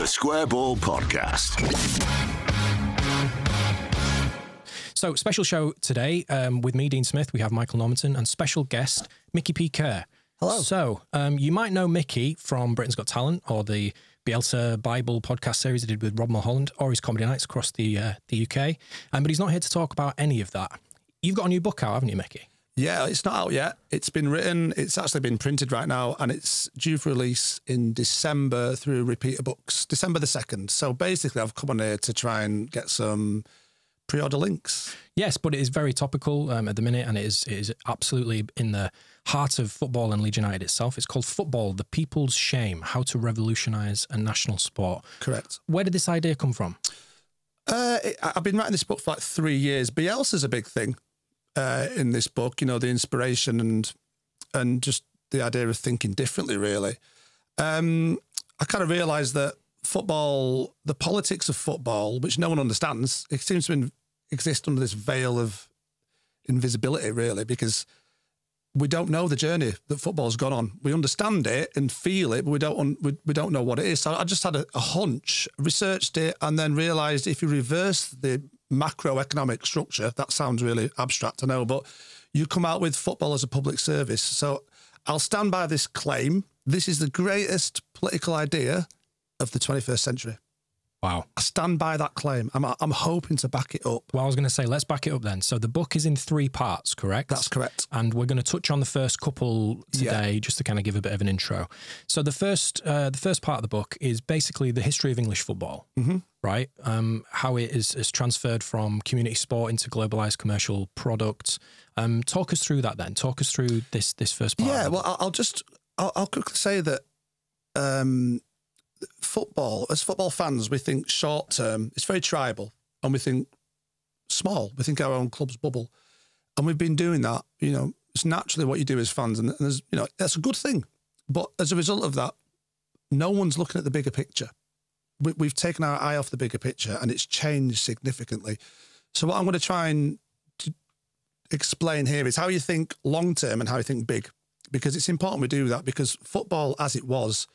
The Square Ball Podcast. So, special show today um, with me, Dean Smith. We have Michael Normanton and special guest Micky P. Kerr. Hello. So, um, you might know Micky from Britain's Got Talent or the Bielsa Bible podcast series he did with Rob Mulholland or his comedy nights across the uh, the UK. Um, but he's not here to talk about any of that. You've got a new book out, haven't you, Micky? Yeah, it's not out yet. It's been written. It's actually been printed right now, and it's due for release in December through Repeater Books, December the second. So basically, I've come on here to try and get some pre-order links. Yes, but it is very topical um, at the minute, and it is it is absolutely in the heart of football and Leeds United itself. It's called Football: The People's Shame: How to Revolutionise a National Sport. Correct. Where did this idea come from? Uh, I've been writing this book for like three years. Bielsa's a big thing uh, in this book. You know, the inspiration and and just the idea of thinking differently. Really, um, I kind of realised that football, the politics of football, which no one understands, it seems to exist under this veil of invisibility. Really, because we don't know the journey that football's gone on. We understand it and feel it, but we don't we, we don't know what it is. So I just had a, a hunch, researched it, and then realised if you reverse the macroeconomic structure, that sounds really abstract, I know, but you come out with football as a public service. So I'll stand by this claim. This is the greatest political idea of the 21st century. Wow. I stand by that claim. I'm, I'm hoping to back it up. Well, I was going to say, let's back it up then. So the book is in three parts, correct? That's correct. And we're going to touch on the first couple today, yeah. just to kind of give a bit of an intro. So the first, uh, the first part of the book is basically the history of English football, mm-hmm. Right? Um, how it is, is transferred from community sport into globalized commercial products. Um, talk us through that then. Talk us through this this first part. Yeah. Well, I'll just I'll, I'll quickly say that. Um, football, as football fans, we think short term, it's very tribal, and we think small. We think our own club's bubble, and we've been doing that. You know, it's naturally what you do as fans, and there's, you know, that's a good thing. But as a result of that, no one's looking at the bigger picture. We, we've taken our eye off the bigger picture, and it's changed significantly. So what I'm going to try and explain here is how you think long term and how you think big, because it's important we do that. Because football, as it was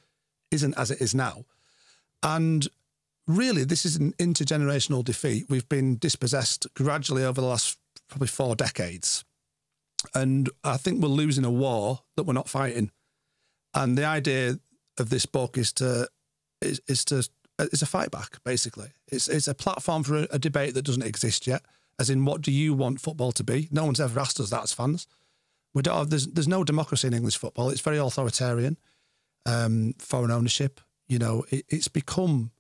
isn't as it is now. And really, this is an intergenerational defeat. We've been dispossessed gradually over the last probably four decades. And I think we're losing a war that we're not fighting. And the idea of this book is to is, is to is a fight back, basically. It's it's a platform for a, a debate that doesn't exist yet. As in, what do you want football to be? No one's ever asked us that as fans. We don't have, there's there's no democracy in English football. It's very authoritarian um, foreign ownership. You know, it, it's become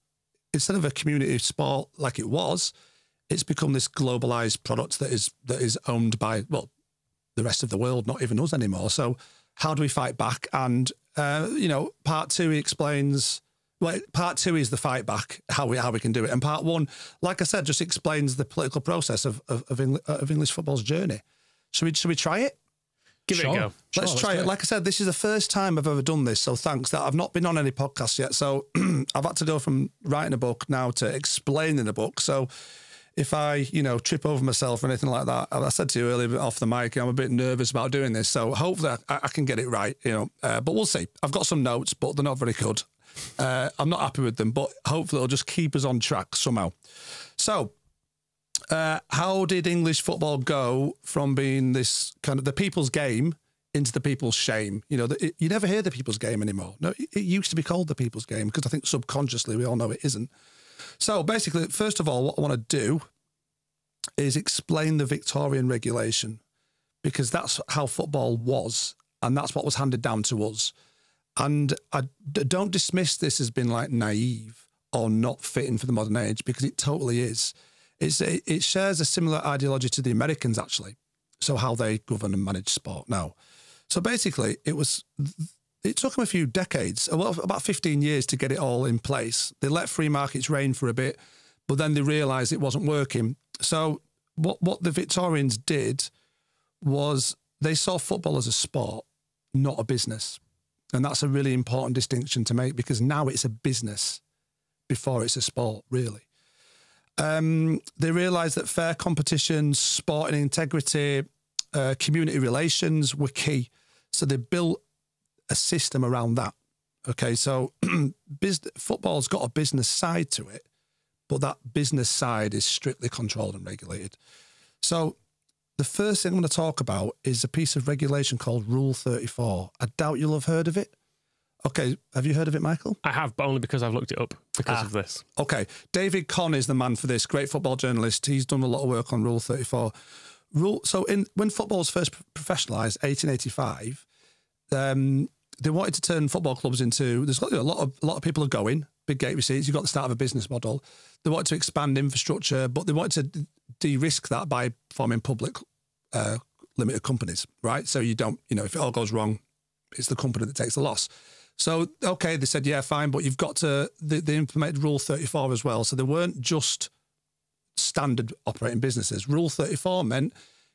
instead of a community sport like it was, it's become this globalized product that is that is owned by well the rest of the world, not even us anymore. So how do we fight back? And uh, you know, part two he explains. Well, part two is the fight back, how we how we can do it, and part one, like I said, just explains the political process of of, of, English, of English football's journey. Should we should we try it? Give sure. it a go. Sure, let's try let's it. Like I said, this is the first time I've ever done this, so thanks. That I've not been on any podcasts yet, so I've had to go from writing a book now to explaining a book. So if I, you know, trip over myself or anything like that, I said to you earlier off the mic, I'm a bit nervous about doing this. So hopefully I, I can get it right, you know. Uh, but we'll see. I've got some notes, but they're not very good. Uh, I'm not happy with them, but hopefully it'll just keep us on track somehow. So uh, how did English football go from being this kind of the people's game into the people's shame? You know, the, it, you never hear the people's game anymore. No, it, it used to be called the people's game because I think subconsciously we all know it isn't. So basically, first of all, what I want to do is explain the Victorian regulation because that's how football was and that's what was handed down to us. And I don't dismiss this as being like naive or not fitting for the modern age because it totally is. It's, it shares a similar ideology to the Americans, actually. So, how they govern and manage sport now. So, basically, it was. It took them a few decades, about 15 years to get it all in place. They let free markets reign for a bit, but then they realised it wasn't working. So, what, what the Victorians did was they saw football as a sport, not a business. And that's a really important distinction to make because now it's a business before it's a sport, really. Um, they realised that fair competition, sporting integrity, uh, community relations were key. So they built a system around that. Okay, so football's got a business side to it, but that business side is strictly controlled and regulated. So the first thing I'm going to talk about is a piece of regulation called Rule 34. I doubt you'll have heard of it. Okay, have you heard of it, Michael? I have, but only because I've looked it up because Ah. of this. Okay, David Conn is the man for this. Great football journalist. He's done a lot of work on Rule 34. Rule. So in when football was first professionalised, 1885, um, they wanted to turn football clubs into. There's got a lot of a lot of people are going big gate receipts. You've got the start of a business model. They wanted to expand infrastructure, but they wanted to de-risk that by forming public uh, limited companies, right? So you don't, you know, if it all goes wrong, it's the company that takes the loss. So okay, they said, yeah, fine, but you've got to. They, they implemented Rule 34 as well, so they weren't just standard operating businesses. Rule 34 meant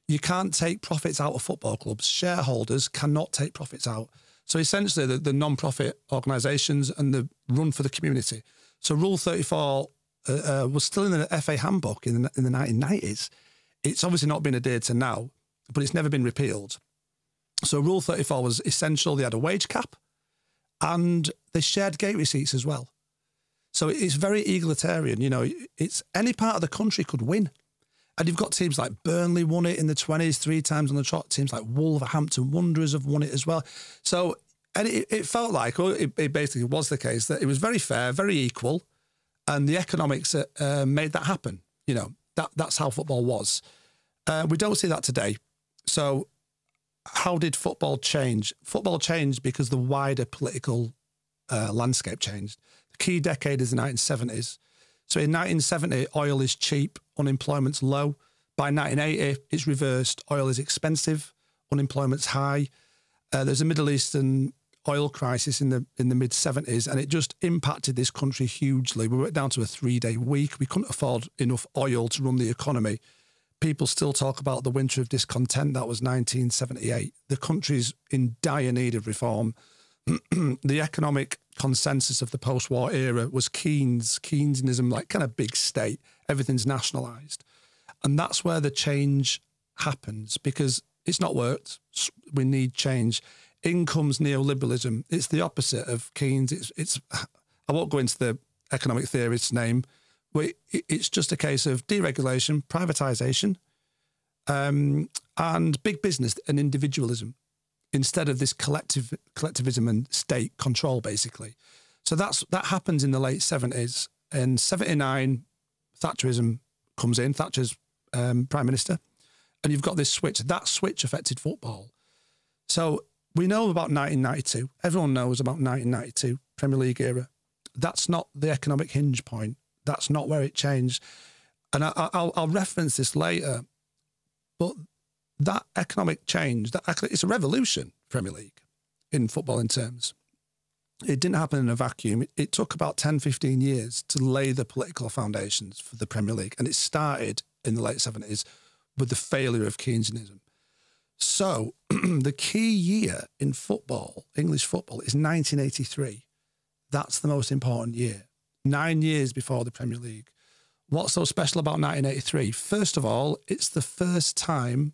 you can't take profits out of football clubs. Shareholders cannot take profits out. So essentially, the, the non-profit organisations and the run for the community. So Rule 34 uh, uh, was still in the FA handbook in the, in the 1990s. It's obviously not been adhered to now, but it's never been repealed. So Rule 34 was essential. They had a wage cap and they shared gate receipts as well. So it's very egalitarian. You know, it's any part of the country could win. And you've got teams like Burnley won it in the 20s three times on the trot. Teams like Wolverhampton Wanderers have won it as well. So, and it, it felt like, or it, it basically was the case, that it was very fair, very equal. And the economics uh, uh, made that happen. You know, that that's how football was. Uh, we don't see that today. So, how did football change? Football changed because the wider political uh, landscape changed. The key decade is the 1970s. So in 1970, oil is cheap, unemployment's low. By 1980, it's reversed. Oil is expensive, unemployment's high. Uh, there's a Middle Eastern oil crisis in the in the mid 70s, and it just impacted this country hugely. We went down to a three day week. We couldn't afford enough oil to run the economy. People still talk about the winter of discontent. That was 1978. The country's in dire need of reform. the economic consensus of the post-war era was Keynes, Keynesianism, like kind of big state. Everything's nationalised, and that's where the change happens because it's not worked. We need change. In comes neoliberalism. It's the opposite of Keynes. It's it's. I won't go into the economic theorist's name, but it's just a case of deregulation, privatisation, um, and big business and individualism instead of this collective collectivism and state control, basically. So that's that happens in the late seventies. In seventy nine, Thatcherism comes in. Thatcher's um, prime minister, and you've got this switch. That switch affected football. So we know about 1992. Everyone knows about 1992 Premier League era. That's not the economic hinge point. That's not where it changed. And I, I'll, I'll reference this later. But that economic change, that it's a revolution, Premier League, in football in terms. It didn't happen in a vacuum. It, it took about 10, 15 years to lay the political foundations for the Premier League. And it started in the late 70s with the failure of Keynesianism. So the key year in football, English football, is 1983. That's the most important year. Nine years before the Premier League. What's so special about 1983? First of all, it's the first time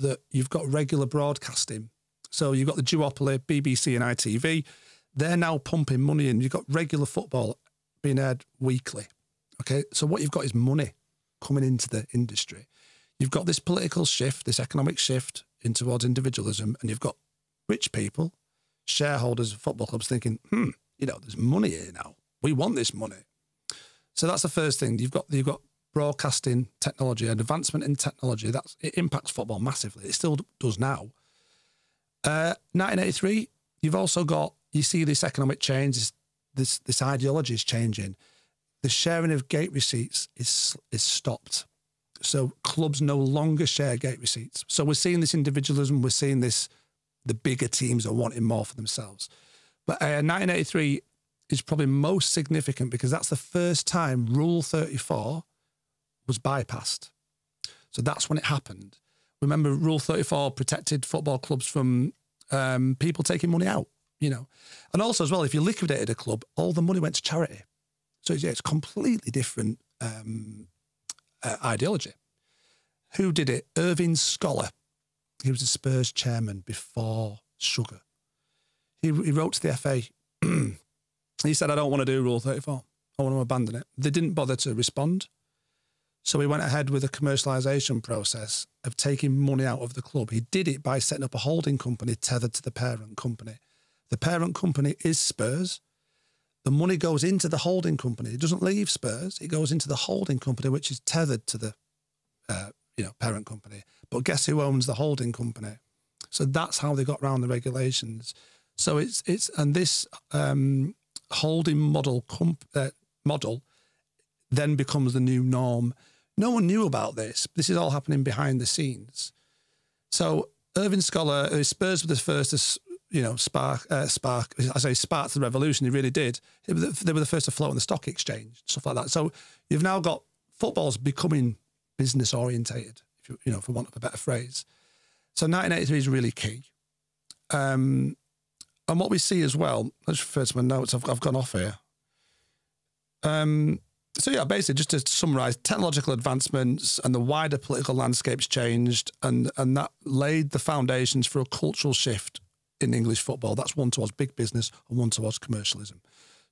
that you've got regular broadcasting. So you've got the duopoly, BBC and ITV. They're now pumping money in. You've got regular football being aired weekly. Okay. So what you've got is money coming into the industry. You've got this political shift, this economic shift in towards individualism, and you've got rich people, shareholders of football clubs thinking, hmm, you know, there's money here now. We want this money. So that's the first thing. You've got you've got broadcasting technology and advancement in technology. That's it impacts football massively. It still does now. Uh, 1983. You've also got you see this economic change. This this, this ideology is changing. The sharing of gate receipts is is stopped. So clubs no longer share gate receipts. So we're seeing this individualism. We're seeing this. The bigger teams are wanting more for themselves. But uh, 1983 is probably most significant because that's the first time Rule 34 was bypassed. So that's when it happened. Remember, Rule 34 protected football clubs from um, people taking money out, you know. And also, as well, if you liquidated a club, all the money went to charity. So yeah, it's completely different um, uh, ideology. Who did it? Irving Scholar. He was the Spurs chairman before Sugar. He, he wrote to the FA he said, I don't want to do Rule 34. I want to abandon it. They didn't bother to respond. So we went ahead with a commercialisation process of taking money out of the club. He did it by setting up a holding company tethered to the parent company. The parent company is Spurs. The money goes into the holding company. It doesn't leave Spurs. It goes into the holding company, which is tethered to the uh, you know parent company. But guess who owns the holding company? So that's how they got around the regulations. So it's it's and this um, holding model comp, uh, model then becomes the new norm. No one knew about this. This is all happening behind the scenes. So Irving Scholar, Spurs were the first to, you know, spark, uh, spark. I say spark the revolution. He really did. They were, the, first to float on the stock exchange, stuff like that. So you've now got football's becoming business orientated, if you, you know, for want of a better phrase. So 1983 is really key. Um, and what we see as well, let's refer to my notes. I've, I've gone off here. Um, so yeah, basically, just to summarise, technological advancements and the wider political landscapes changed, and and that laid the foundations for a cultural shift in English football. That's one towards big business and one towards commercialism.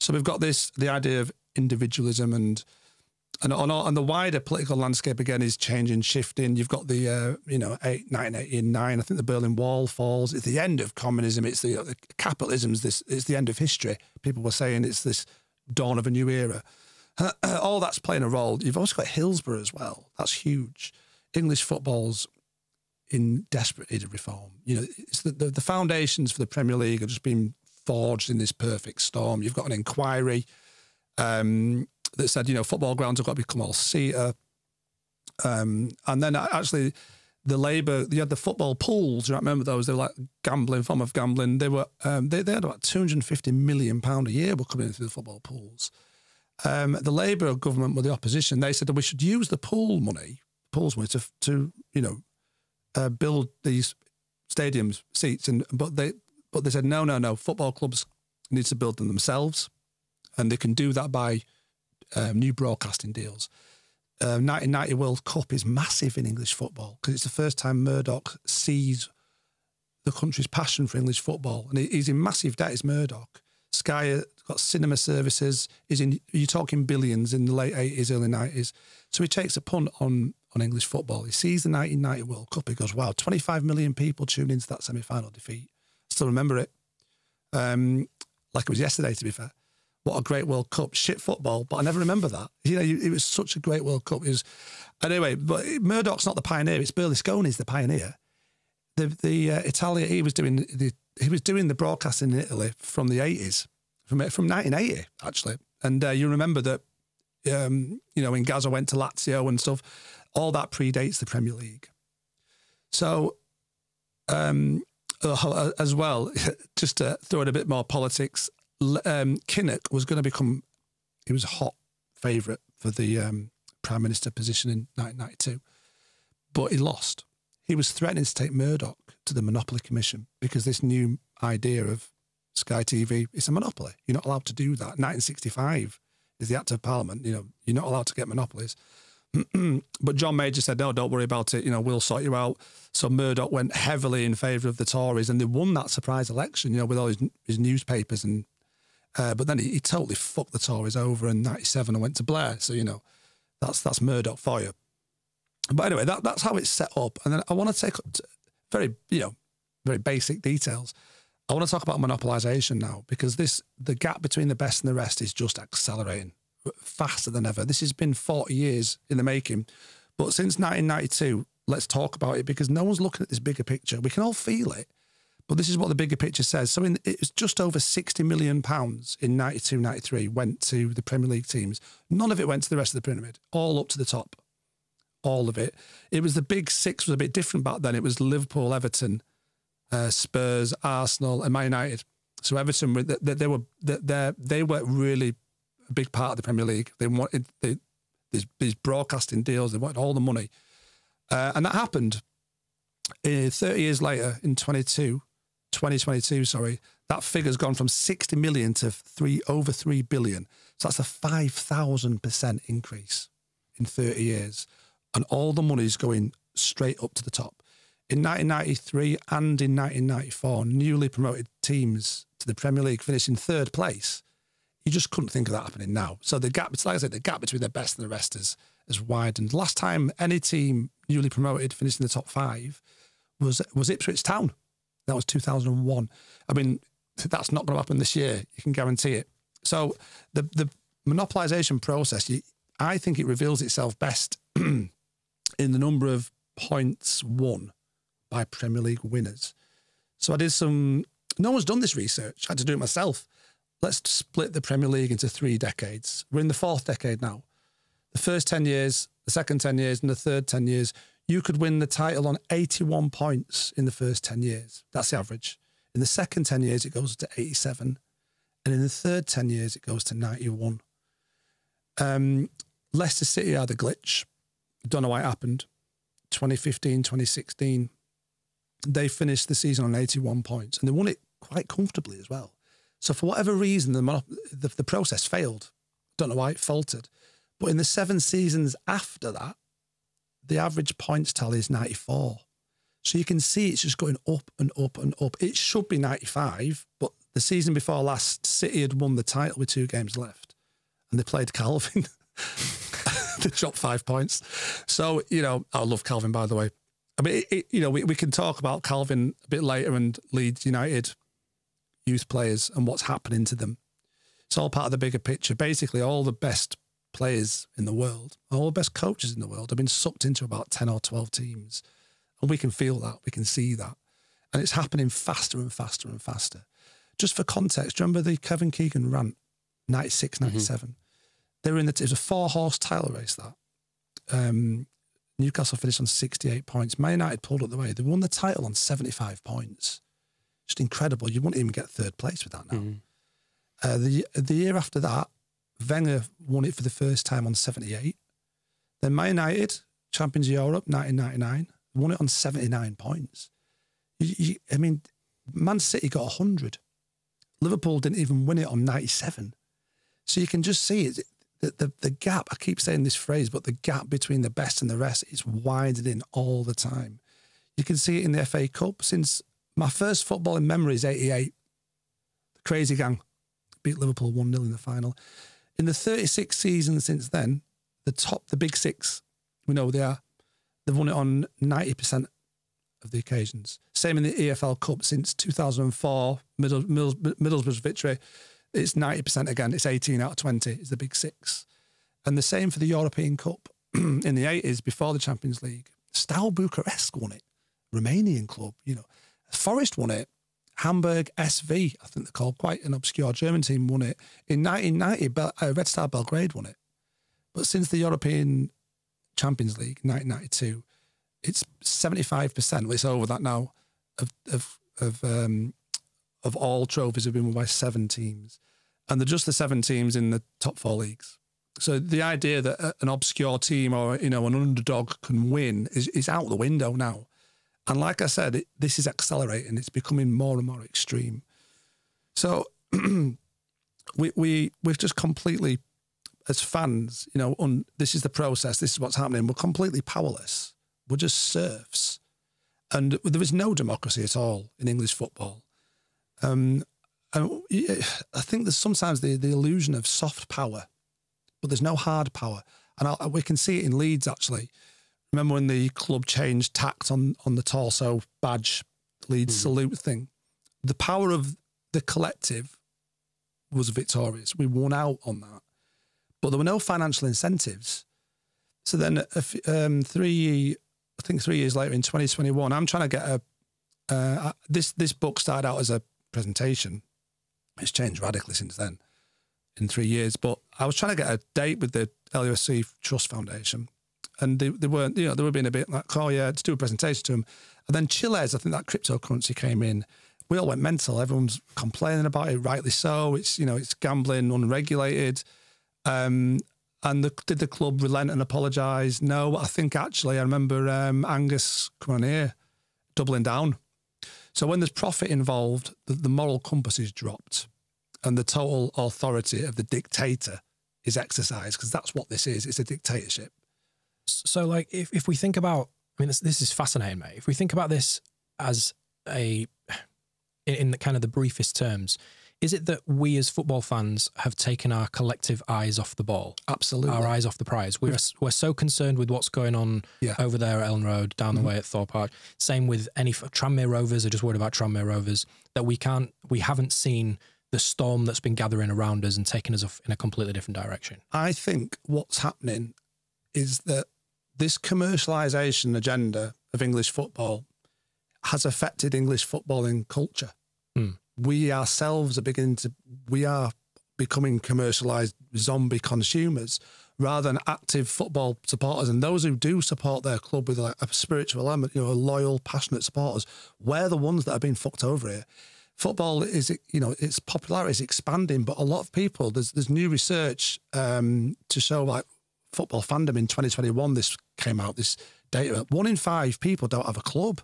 So we've got this the idea of individualism and and on, on the wider political landscape again is changing, shifting. You've got the uh, you know eight, nine, eight, nine. I think the Berlin Wall falls. It's the end of communism. It's the, the capitalism's this. It's the end of history. People were saying it's this dawn of a new era. All that's playing a role. You've also got Hillsborough as well. That's huge. English football's in desperate need of reform. You know, it's the, the, the foundations for the Premier League are just being forged in this perfect storm. You've got an inquiry um, that said, you know, football grounds have got to become all seater. Um, and then actually, the Labour, you had the football pools. You remember those? They were like gambling, form of gambling. They were um, they, they had about two hundred and fifty million pound a year were coming in through the football pools. Um, the Labour government were the opposition. They said that we should use the pool money, pools money, to to you know uh, build these stadiums seats. And but they but they said no, no, no. Football clubs need to build them themselves, and they can do that by um, new broadcasting deals. Uh, 1990 World Cup is massive in English football because it's the first time Murdoch sees the country's passion for English football, and he's in massive debt. Is Murdoch? Sky got cinema services. Is in you're talking billions in the late eighties, early nineties. So he takes a punt on on English football. He sees the 1990 World Cup. He goes, "Wow, 25 million people tuned into that semi-final defeat." Still remember it, um, like it was yesterday. To be fair, what a great World Cup! Shit football, but I never remember that. You know, it was such a great World Cup. It was anyway. But Murdoch's not the pioneer. It's Berlusconi's the pioneer. The the uh, Italia he was doing the he was doing the broadcasting in Italy from the 80s, from from 1980 actually. And uh, you remember that, um, you know, when Gaza went to Lazio and stuff, all that predates the Premier League. So, um, uh, as well, just to throw in a bit more politics, um, Kinnock was going to become, he was a hot favourite for the um, Prime Minister position in 1992, but he lost he was threatening to take Murdoch to the Monopoly Commission because this new idea of Sky TV is a monopoly. You're not allowed to do that. 1965 is the Act of Parliament. You know, you're not allowed to get monopolies. but John Major said, "No, don't worry about it. You know, we'll sort you out." So Murdoch went heavily in favour of the Tories, and they won that surprise election. You know, with all his, his newspapers and. Uh, but then he, he, totally fucked the Tories over in '97 and went to Blair. So you know, that's that's Murdoch for you. But anyway, that, that's how it's set up. And then I want to take very, you know, very basic details. I want to talk about monopolization now because this the gap between the best and the rest is just accelerating faster than ever. This has been 40 years in the making. But since 1992, let's talk about it because no one's looking at this bigger picture. We can all feel it. But this is what the bigger picture says. So in, it was just over 60 million pounds in 92, 93 went to the Premier League teams. None of it went to the rest of the pyramid, all up to the top all of it. It was the big six was a bit different back then. It was Liverpool, Everton, uh, Spurs, Arsenal, and Man United. So Everton, they, they were they they were really a big part of the Premier League. They wanted they, these, these broadcasting deals. They wanted all the money, uh, and that happened. Uh, Thirty years later, in 22, 2022, sorry, that figure's gone from 60 million to three over three billion. So that's a five thousand percent increase in 30 years and all the money's going straight up to the top. in 1993 and in 1994, newly promoted teams to the Premier League finished in third place. You just couldn't think of that happening now. So the gap, it's like I said, the gap between the best and the rest has, has widened. Last time any team newly promoted finished in the top five was was Ipswich Town. That was 2001. I mean, that's not going to happen this year. You can guarantee it. So the the monopolisation process, you, I think it reveals itself best in the number of points won by Premier League winners. So I did some. No one's done this research. I had to do it myself. Let's split the Premier League into three decades. We're in the fourth decade now. The first 10 years, the second 10 years, and the third 10 years, you could win the title on 81 points in the first 10 years. That's the average. In the second 10 years, it goes to 87. And in the third 10 years, it goes to 91. Um, Leicester City are the glitch. Don't know why it happened. 2015, 2016, they finished the season on 81 points and they won it quite comfortably as well. So for whatever reason, the, the, the process failed. Don't know why it faltered. But in the seven seasons after that, the average points tally is 94. So you can see it's just going up and up and up. It should be 95, but the season before last, City had won the title with two games left and they played Kalvin. they dropped five points. So, you know, I love Kalvin, by the way. I mean, it, it, you know, we, we can talk about Kalvin a bit later and Leeds United youth players and what's happening to them. It's all part of the bigger picture. Basically, all the best players in the world, all the best coaches in the world have been sucked into about 10 or 12 teams. And we can feel that, we can see that. And it's happening faster and faster and faster. Just for context, remember the Kevin Keegan rant, 96, 97? Mm-hmm. They were in the, it was a four horse title race that. Um, Newcastle finished on 68 points. Man United pulled up the way. They won the title on 75 points. Just incredible. You wouldn't even get third place with that now. Mm-hmm. Uh, the the year after that, Wenger won it for the first time on 78. Then Man United, champions of Europe, 1999, won it on 79 points. You, you, I mean, Man City got 100. Liverpool didn't even win it on 97. So you can just see it. The, the, the gap, I keep saying this phrase, but the gap between the best and the rest is widening all the time. You can see it in the FA Cup since my first footballing memory is 88. The Crazy Gang beat Liverpool 1 0 in the final. In the 36 seasons since then, the top, the big six, we know they are, they've won it on 90% of the occasions. Same in the EFL Cup since 2004, Middle, Middlesbrough's victory. It's 90% again. It's 18 out of 20 is the big six. And the same for the European Cup in the 80s before the Champions League. Steaua Bucharest won it, Romanian club, you know. Forest won it. Hamburg SV, I think they're called, quite an obscure German team, won it. In 1990, Bel- uh, Red Star Belgrade won it. But since the European Champions League, 1992, it's 75%, it's over that now, of, of, of, um, of all trophies have been won by seven teams. And they're just the seven teams in the top four leagues. So the idea that an obscure team or you know an underdog can win is, is out the window now. And like I said, it, this is accelerating. It's becoming more and more extreme. So we we we've just completely, as fans, you know, on this is the process. This is what's happening. We're completely powerless. We're just serfs, and there is no democracy at all in English football. Um, and I think there's sometimes the the illusion of soft power, but there's no hard power, and I, we can see it in Leeds actually. Remember when the club changed tact on on the torso badge Leeds mm. salute thing? The power of the collective was victorious. We won out on that. But there were no financial incentives. So then um, three i think three years later in 2021 i'm trying to get a uh, this this book started out as a presentation it's changed radically since then in three years but i was trying to get a date with the LUSC Trust Foundation and they, they weren't, you know, they were being a bit like, oh yeah, to do a presentation to them. And then Chiles, I think that cryptocurrency came in. We all went mental. Everyone's complaining about it, rightly so. It's you know, it's gambling, unregulated. Um, and the, did the club relent and apologise? No, I think actually I remember um, Angus coming here, doubling down. So when there's profit involved, the, the moral compass is dropped, and the total authority of the dictator is exercised because that's what this is. It's a dictatorship. So, like, if, if we think about I mean, this, this is fascinating, mate. If we think about this as a, in, in the kind of the briefest terms, is it that we as football fans have taken our collective eyes off the ball? Absolutely. Our eyes off the prize. We're, we're so concerned with what's going on Yeah. over there at Elland Road, down the way at Thorpe Park. Same with any Tranmere Rovers are just worried about Tranmere Rovers that we can't, we haven't seen the storm that's been gathering around us and taking us off in a completely different direction. I think what's happening is that this commercialisation agenda of English football has affected English footballing culture. Hmm. We ourselves are beginning to, we are becoming commercialised zombie consumers rather than active football supporters. And those who do support their club with like a spiritual element, you know, loyal, passionate supporters, we're the ones that are being fucked over here. Football is, you know, its popularity is expanding, but a lot of people, there's there's new research um, to show like football fandom in 2021. This came out, this data. One in five people don't have a club.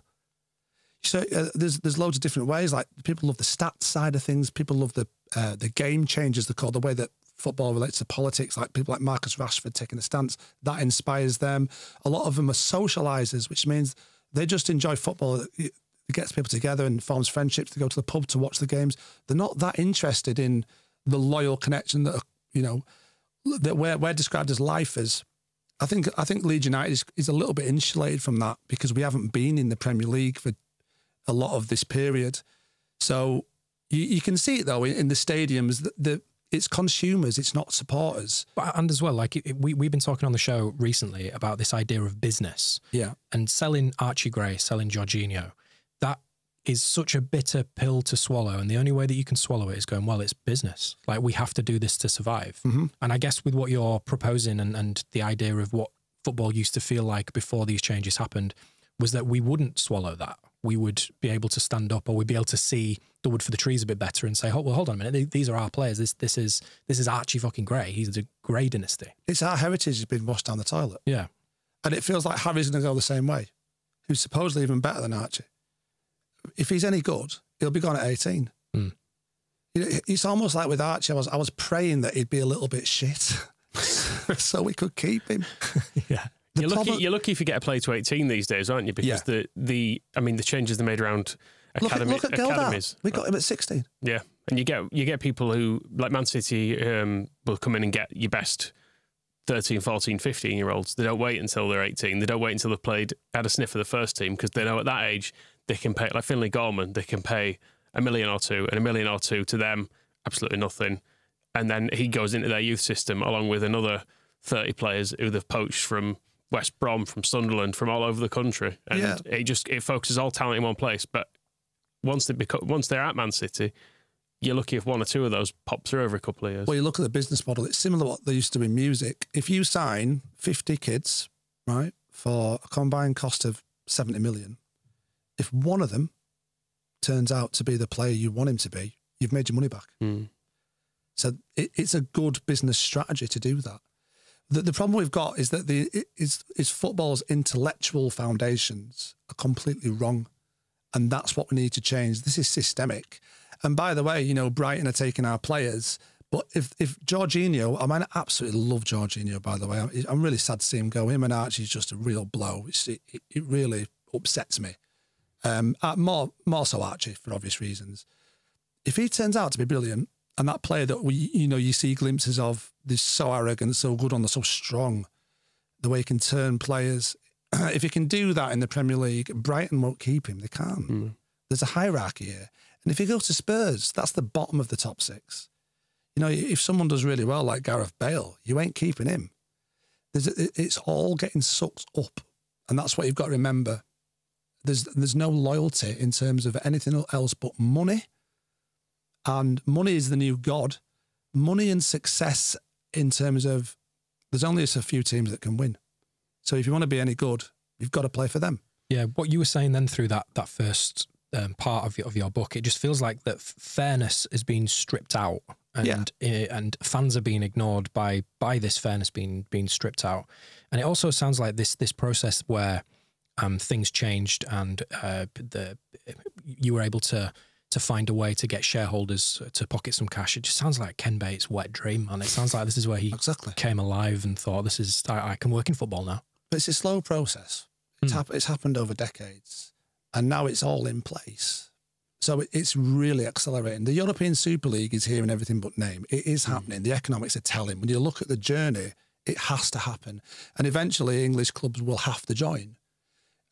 So uh, there's there's loads of different ways. Like people love the stats side of things. People love the uh, the game changes. They call the way that football relates to politics. Like people like Marcus Rashford taking a stance that inspires them. A lot of them are socializers, which means they just enjoy football. It gets people together and forms friendships to go to the pub to watch the games. They're not that interested in the loyal connection that you know that we're, we're described as lifers. I think I think Leeds United is, is a little bit insulated from that because we haven't been in the Premier League for a lot of this period. So you, you can see it though in, in the stadiums that the it's consumers, it's not supporters. But, and as well, like it, we, we've been talking on the show recently about this idea of business. Yeah. and selling Archie Gray, selling Georginio, that is such a bitter pill to swallow. And the only way that you can swallow it is going, well, it's business. Like we have to do this to survive. Mm-hmm. And I guess with what you're proposing and, and the idea of what football used to feel like before these changes happened was that we wouldn't swallow that. We would be able to stand up or we'd be able to see the wood for the trees a bit better and say, oh, well, hold on a minute. These are our players. This, this is, this is Archie fucking Gray. He's the Gray dynasty. It's our heritage has been washed down the toilet. Yeah. And it feels like Harry's going to go the same way, who's supposedly even better than Archie. If he's any good, he'll be gone at 18. Hmm. You know, it's almost like with Archie, I was, I was praying that he'd be a little bit shit so we could keep him. Yeah. The You're lucky, problem- you're lucky if you get a play to 18 these days, aren't you? Because Yeah. the, the, I mean, the changes they made around Look at, academy, look at academies. We got him at 16. Yeah, and you get you get people who like Man City um, will come in and get your best 13, 14, 15 year olds. They don't wait until they're 18. They don't wait until they've played had a sniff of the first team because they know at that age they can pay like Finley Gorman. They can pay a million or two and a million or two to them, absolutely nothing. And then he goes into their youth system along with another 30 players who they've poached from West Brom, from Sunderland, from all over the country. And Yeah. it just it focuses all talent in one place. But once they become once they're at Man City, you're lucky if one or two of those pop through every couple of years. Well, you look at the business model, it's similar to what they used to in music. If you sign 50 kids, right, for a combined cost of 70 million, if one of them turns out to be the player you want him to be, you've made your money back. Mm. So it, it's a good business strategy to do that. The, the problem we've got is that the is is football's intellectual foundations are completely wrong, and that's what we need to change. This is systemic. And by the way, you know Brighton are taking our players, but if if Georginio, I mean, I absolutely love Georginio. By the way, I'm, I'm really sad to see him go. Him and Archie's just a real blow. It, it it really upsets me. Um, uh, more more so Archie for obvious reasons if he turns out to be brilliant and that player that we you know you see glimpses of this so arrogant so good on the so strong the way he can turn players. If he can do that in the Premier League Brighton won't keep him. They can't. Hmm. There's a hierarchy here. And if he goes to Spurs that's the bottom of the top six. You know if someone does really well like Gareth Bale you ain't keeping him. There's it's all getting sucked up. And that's what you've got to remember. There's there's no loyalty in terms of anything else but money and money is the new god. Money and success in terms of there's only a few teams that can win. So if you want to be any good, you've got to play for them. Yeah, what you were saying then through that that first um, part of your, of your book, it just feels like that fairness is being stripped out, and uh, and fans are being ignored by by this fairness being being stripped out, and it also sounds like this this process where um, things changed and uh, the you were able to to find a way to get shareholders to pocket some cash. It just sounds like Ken Bates' wet dream, man. It sounds like this is where he Exactly. came alive and thought, "This is I, I can work in football now." But it's a slow process. It's, hmm. hap- it's happened over decades, and now it's all in place. So it's really accelerating. The European Super League is here in everything but name. It is hmm. happening. The economics are telling. When you look at the journey, it has to happen, and eventually English clubs will have to join.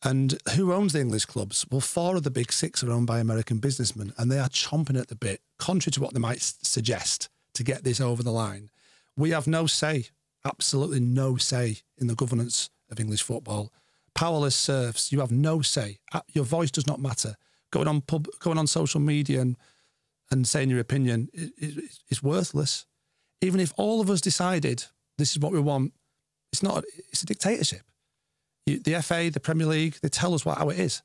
And who owns the English clubs? Well, four of the big six are owned by American businessmen, and they are chomping at the bit, contrary to what they might suggest, to get this over the line. We have no say, absolutely no say in the governance of English football. Powerless serfs, you have no say. Your voice does not matter. Going on pub, going on social media and and saying your opinion i- i- is worthless. Even if all of us decided this is what we want, it's not. It's a dictatorship. The FA, the Premier League, they tell us what how it is.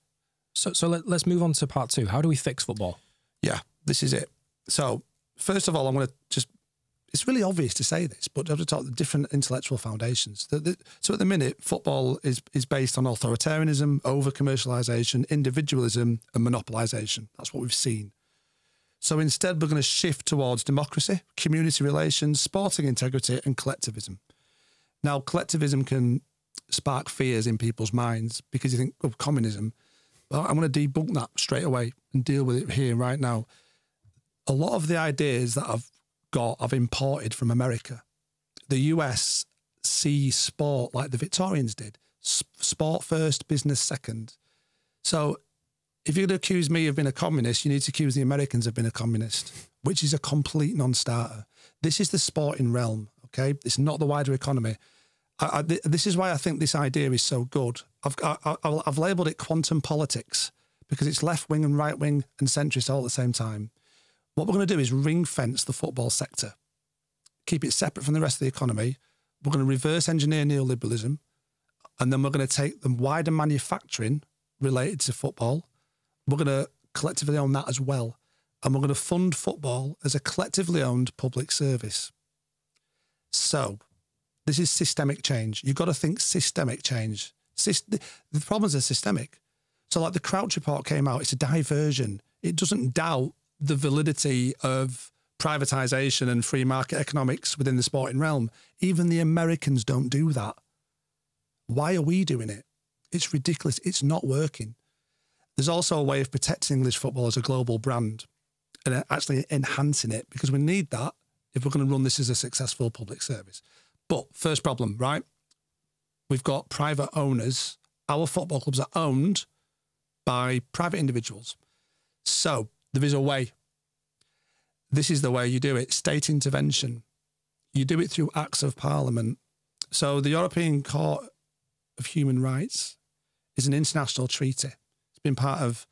So, so let, let's move on to part two. How do we fix football? Yeah, this is it. So, first of all, I'm going to just, it's really obvious to say this, but I have to talk the different intellectual foundations. The, the, so, at the minute, football is, is based on authoritarianism, over commercialisation, individualism, and monopolisation. That's what we've seen. So, instead, we're going to shift towards democracy, community relations, sporting integrity, and collectivism. Now, collectivism can spark fears in people's minds because you think of communism. Well, I'm going to debunk that straight away and deal with it here right now. A lot of the ideas that I've got, I've imported from America. The US see sport like the Victorians did sport first, business second. So if you're going to accuse me of being a communist, you need to accuse the Americans of being a communist, which is a complete non starter. This is the sporting realm, okay? It's not the wider economy. I, I, th- this is why I think this idea is so good. I've, I, I've labelled it quantum politics because it's left wing and right wing and centrist all at the same time. What we're going to do is ring fence the football sector, keep it separate from the rest of the economy. We're going to reverse engineer neoliberalism, and then we're going to take the wider manufacturing related to football. We're going to collectively own that as well. And we're going to fund football as a collectively owned public service. So, this is systemic change. You've got to think systemic change. Sys- the, the problems are systemic. So, like the Crouch report came out, it's a diversion. It doesn't doubt the validity of privatization and free market economics within the sporting realm. Even the Americans don't do that. Why are we doing it? It's ridiculous. It's not working. There's also a way of protecting English football as a global brand and uh, actually enhancing it because we need that if we're going to run this as a successful public service. But first problem, right? We've got private owners. Our football clubs are owned by private individuals. So there is a way. This is the way you do it state intervention. You do it through acts of parliament. So the European Court of Human Rights is an international treaty. It's been part of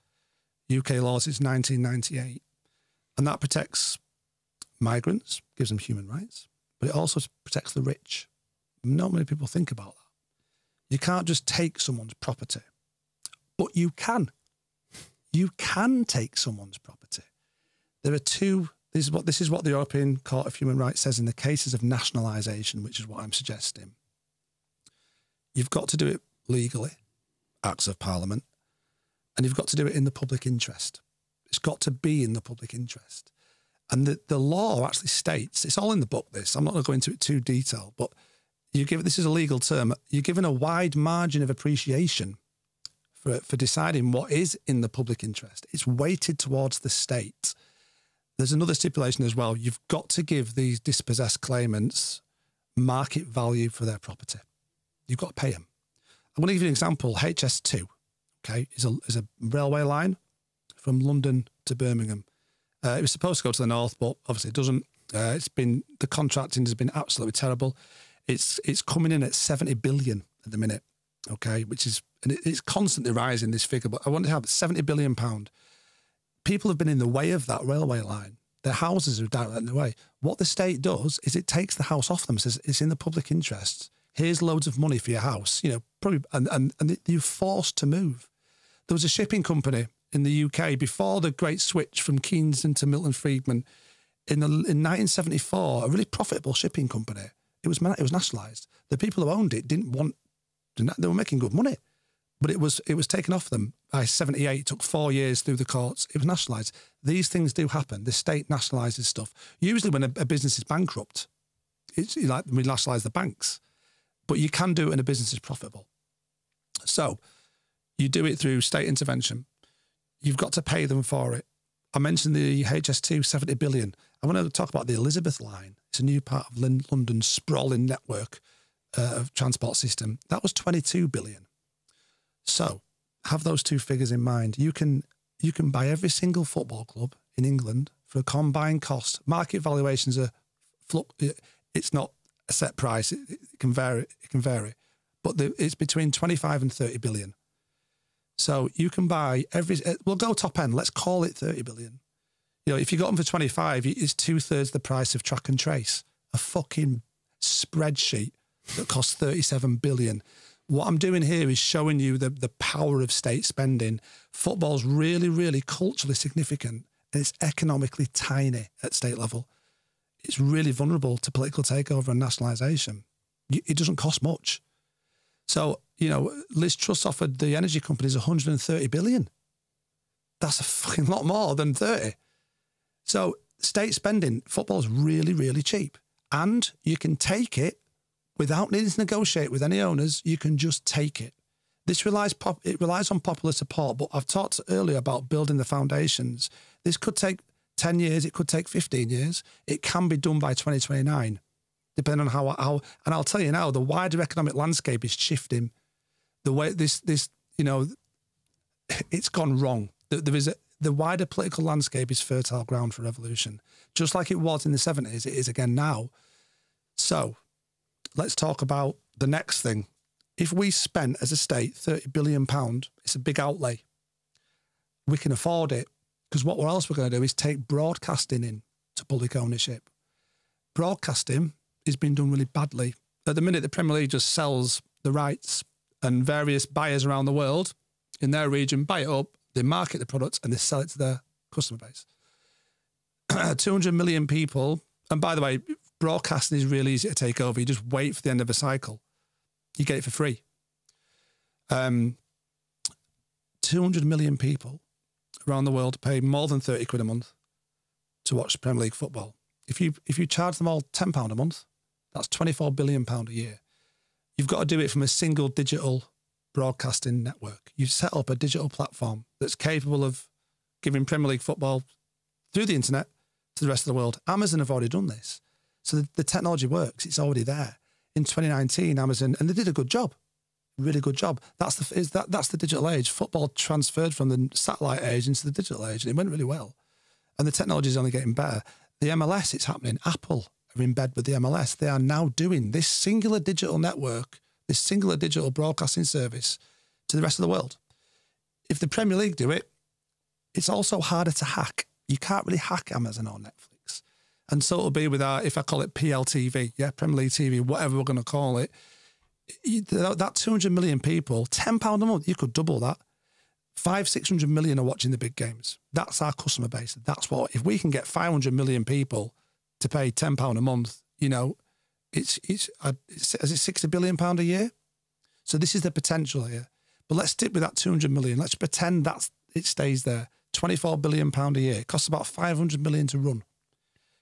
UK law since 1998. And that protects migrants, gives them human rights, but it also protects the rich. Not many people think about that. You can't just take someone's property, but you can. You can take someone's property. There are two. This is what this is what the European Court of Human Rights says in the cases of nationalisation, which is what I'm suggesting. You've got to do it legally, acts of parliament, and you've got to do it in the public interest. It's got to be in the public interest. And the, the law actually states, it's all in the book, this. I'm not going to go into it too detail, but you give this is a legal term, you're given a wide margin of appreciation for, for deciding what is in the public interest. It's weighted towards the state. There's another stipulation as well. You've got to give these dispossessed claimants market value for their property. You've got to pay them. I'm going to give you an example. HS2, okay, is a, is a railway line from London to Birmingham. Uh, it was supposed to go to the north, but obviously it doesn't. Uh, it's been the contracting has been absolutely terrible. It's it's coming in at seventy billion at the minute, okay, which is and it, it's constantly rising this figure. But I want to have seventy billion pound. People have been in the way of that railway line. Their houses are directly in the way. What the state does is it takes the house off them. Says it's in the public interest. Here's loads of money for your house. You know, probably and and, and you're forced to move. There was a shipping company in the UK before the great switch from Keynesian to Milton Friedman in the in 1974, a really profitable shipping company. It was it was nationalised. The people who owned it didn't want. They were making good money, but it was it was taken off them by 78. It took four years through the courts. It was nationalised. These things do happen. The state nationalises stuff. Usually, when a, a business is bankrupt, it's like we nationalise the banks, but you can do it when a business is profitable. So You do it through state intervention. You've got to pay them for it. I mentioned the HS2 70 billion. I want to talk about the Elizabeth line. It's a new part of London's sprawling network uh, of transport system. That was 22 billion. So have those two figures in mind. You can you can buy every single football club in England for a combined cost. Market valuations are it's not a set price. It, it can vary. It can vary, but the, it's between 25 and 30 billion. So you can buy every. Uh, we'll go top end. Let's call it 30 billion. You know, if you got them for 25, it's two thirds the price of track and trace. A fucking spreadsheet that costs 37 billion. What I'm doing here is showing you the, the power of state spending. Football's really, really culturally significant and it's economically tiny at state level. It's really vulnerable to political takeover and nationalisation. It doesn't cost much. So, you know, Liz Truss offered the energy companies 130 billion. That's a fucking lot more than 30. So, state spending, football is really, really cheap. And you can take it without needing to negotiate with any owners. You can just take it. This relies pop, it relies on popular support, but I've talked earlier about building the foundations. This could take 10 years, it could take 15 years. It can be done by 2029 depending on how, how and I'll tell you now, the wider economic landscape is shifting. The way this this you know, it's gone wrong. There is a the wider political landscape is fertile ground for revolution, just like it was in the seventies. It is again now. So, let's talk about the next thing. If we spent as a state thirty billion pound, it's a big outlay. We can afford it because what else we're going to do is take broadcasting in to public ownership. Broadcasting is being done really badly. At the minute, the Premier League just sells the rights and various buyers around the world in their region buy it up, they market the products and they sell it to their customer base. 200 million people. And by the way, broadcasting is really easy to take over. You just wait for the end of a cycle. You get it for free. Um, 200 million people around the world pay more than 30 quid a month to watch Premier League football. If you if you charge them all £10 a month, that's £24 billion a year. You've got to do it from a single digital broadcasting network. You've set up a digital platform that's capable of giving Premier League football through the internet to the rest of the world. Amazon have already done this. So the, the technology works, it's already there. In 2019, Amazon, and they did a good job, really good job. That's the is that that's the digital age. Football transferred from the satellite age into the digital age, and it went really well. And the technology is only getting better. The MLS, it's happening. Apple are in bed with the MLS. They are now doing this singular digital network, this singular digital broadcasting service to the rest of the world. If the Premier League do it, it's also harder to hack. You can't really hack Amazon or Netflix. And so it'll be with our, if I call it PLTV, yeah, Premier League TV, whatever we're going to call it, that 200 million people, £10 a month, you could double that. Five, 600 million are watching the big games. That's our customer base. That's what, if we can get 500 million people to pay ten pound a month, you know, it's it's, uh, it's it sixty billion pound a year? So this is the potential here. But let's stick with that two hundred million. Let's pretend that it stays there. Twenty four billion pound a year. It costs about five hundred million to run.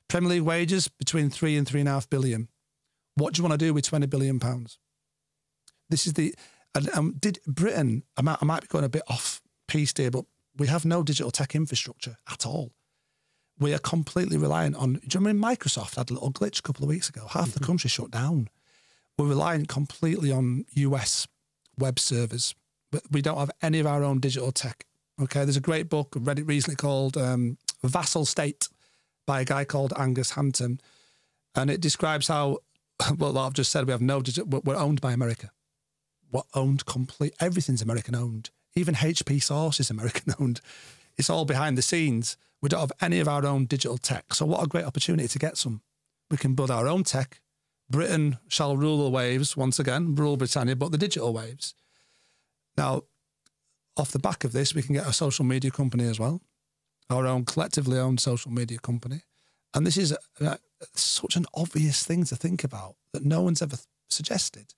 Premier League wages between three and three and a half billion. What do you want to do with twenty billion pounds? This is the and did Britain? I might, I might be going a bit off piece here, but we have no digital tech infrastructure at all we are completely reliant on. Do you remember Microsoft had a little glitch a couple of weeks ago? Half mm-hmm. the country shut down. We're reliant completely on US web servers, but we don't have any of our own digital tech. Okay, there's a great book I read it recently called um, Vassal State by a guy called Angus Hanton, and it describes how well I've just said we have no digital. We're owned by America. We're owned complete. Everything's American owned. Even HP Sauce is American owned. It's all behind the scenes. We don't have any of our own digital tech. So, what a great opportunity to get some. We can build our own tech. Britain shall rule the waves once again, rule Britannia, but the digital waves. Now, off the back of this, we can get a social media company as well, our own collectively owned social media company. And this is a, such an obvious thing to think about that no one's ever suggested.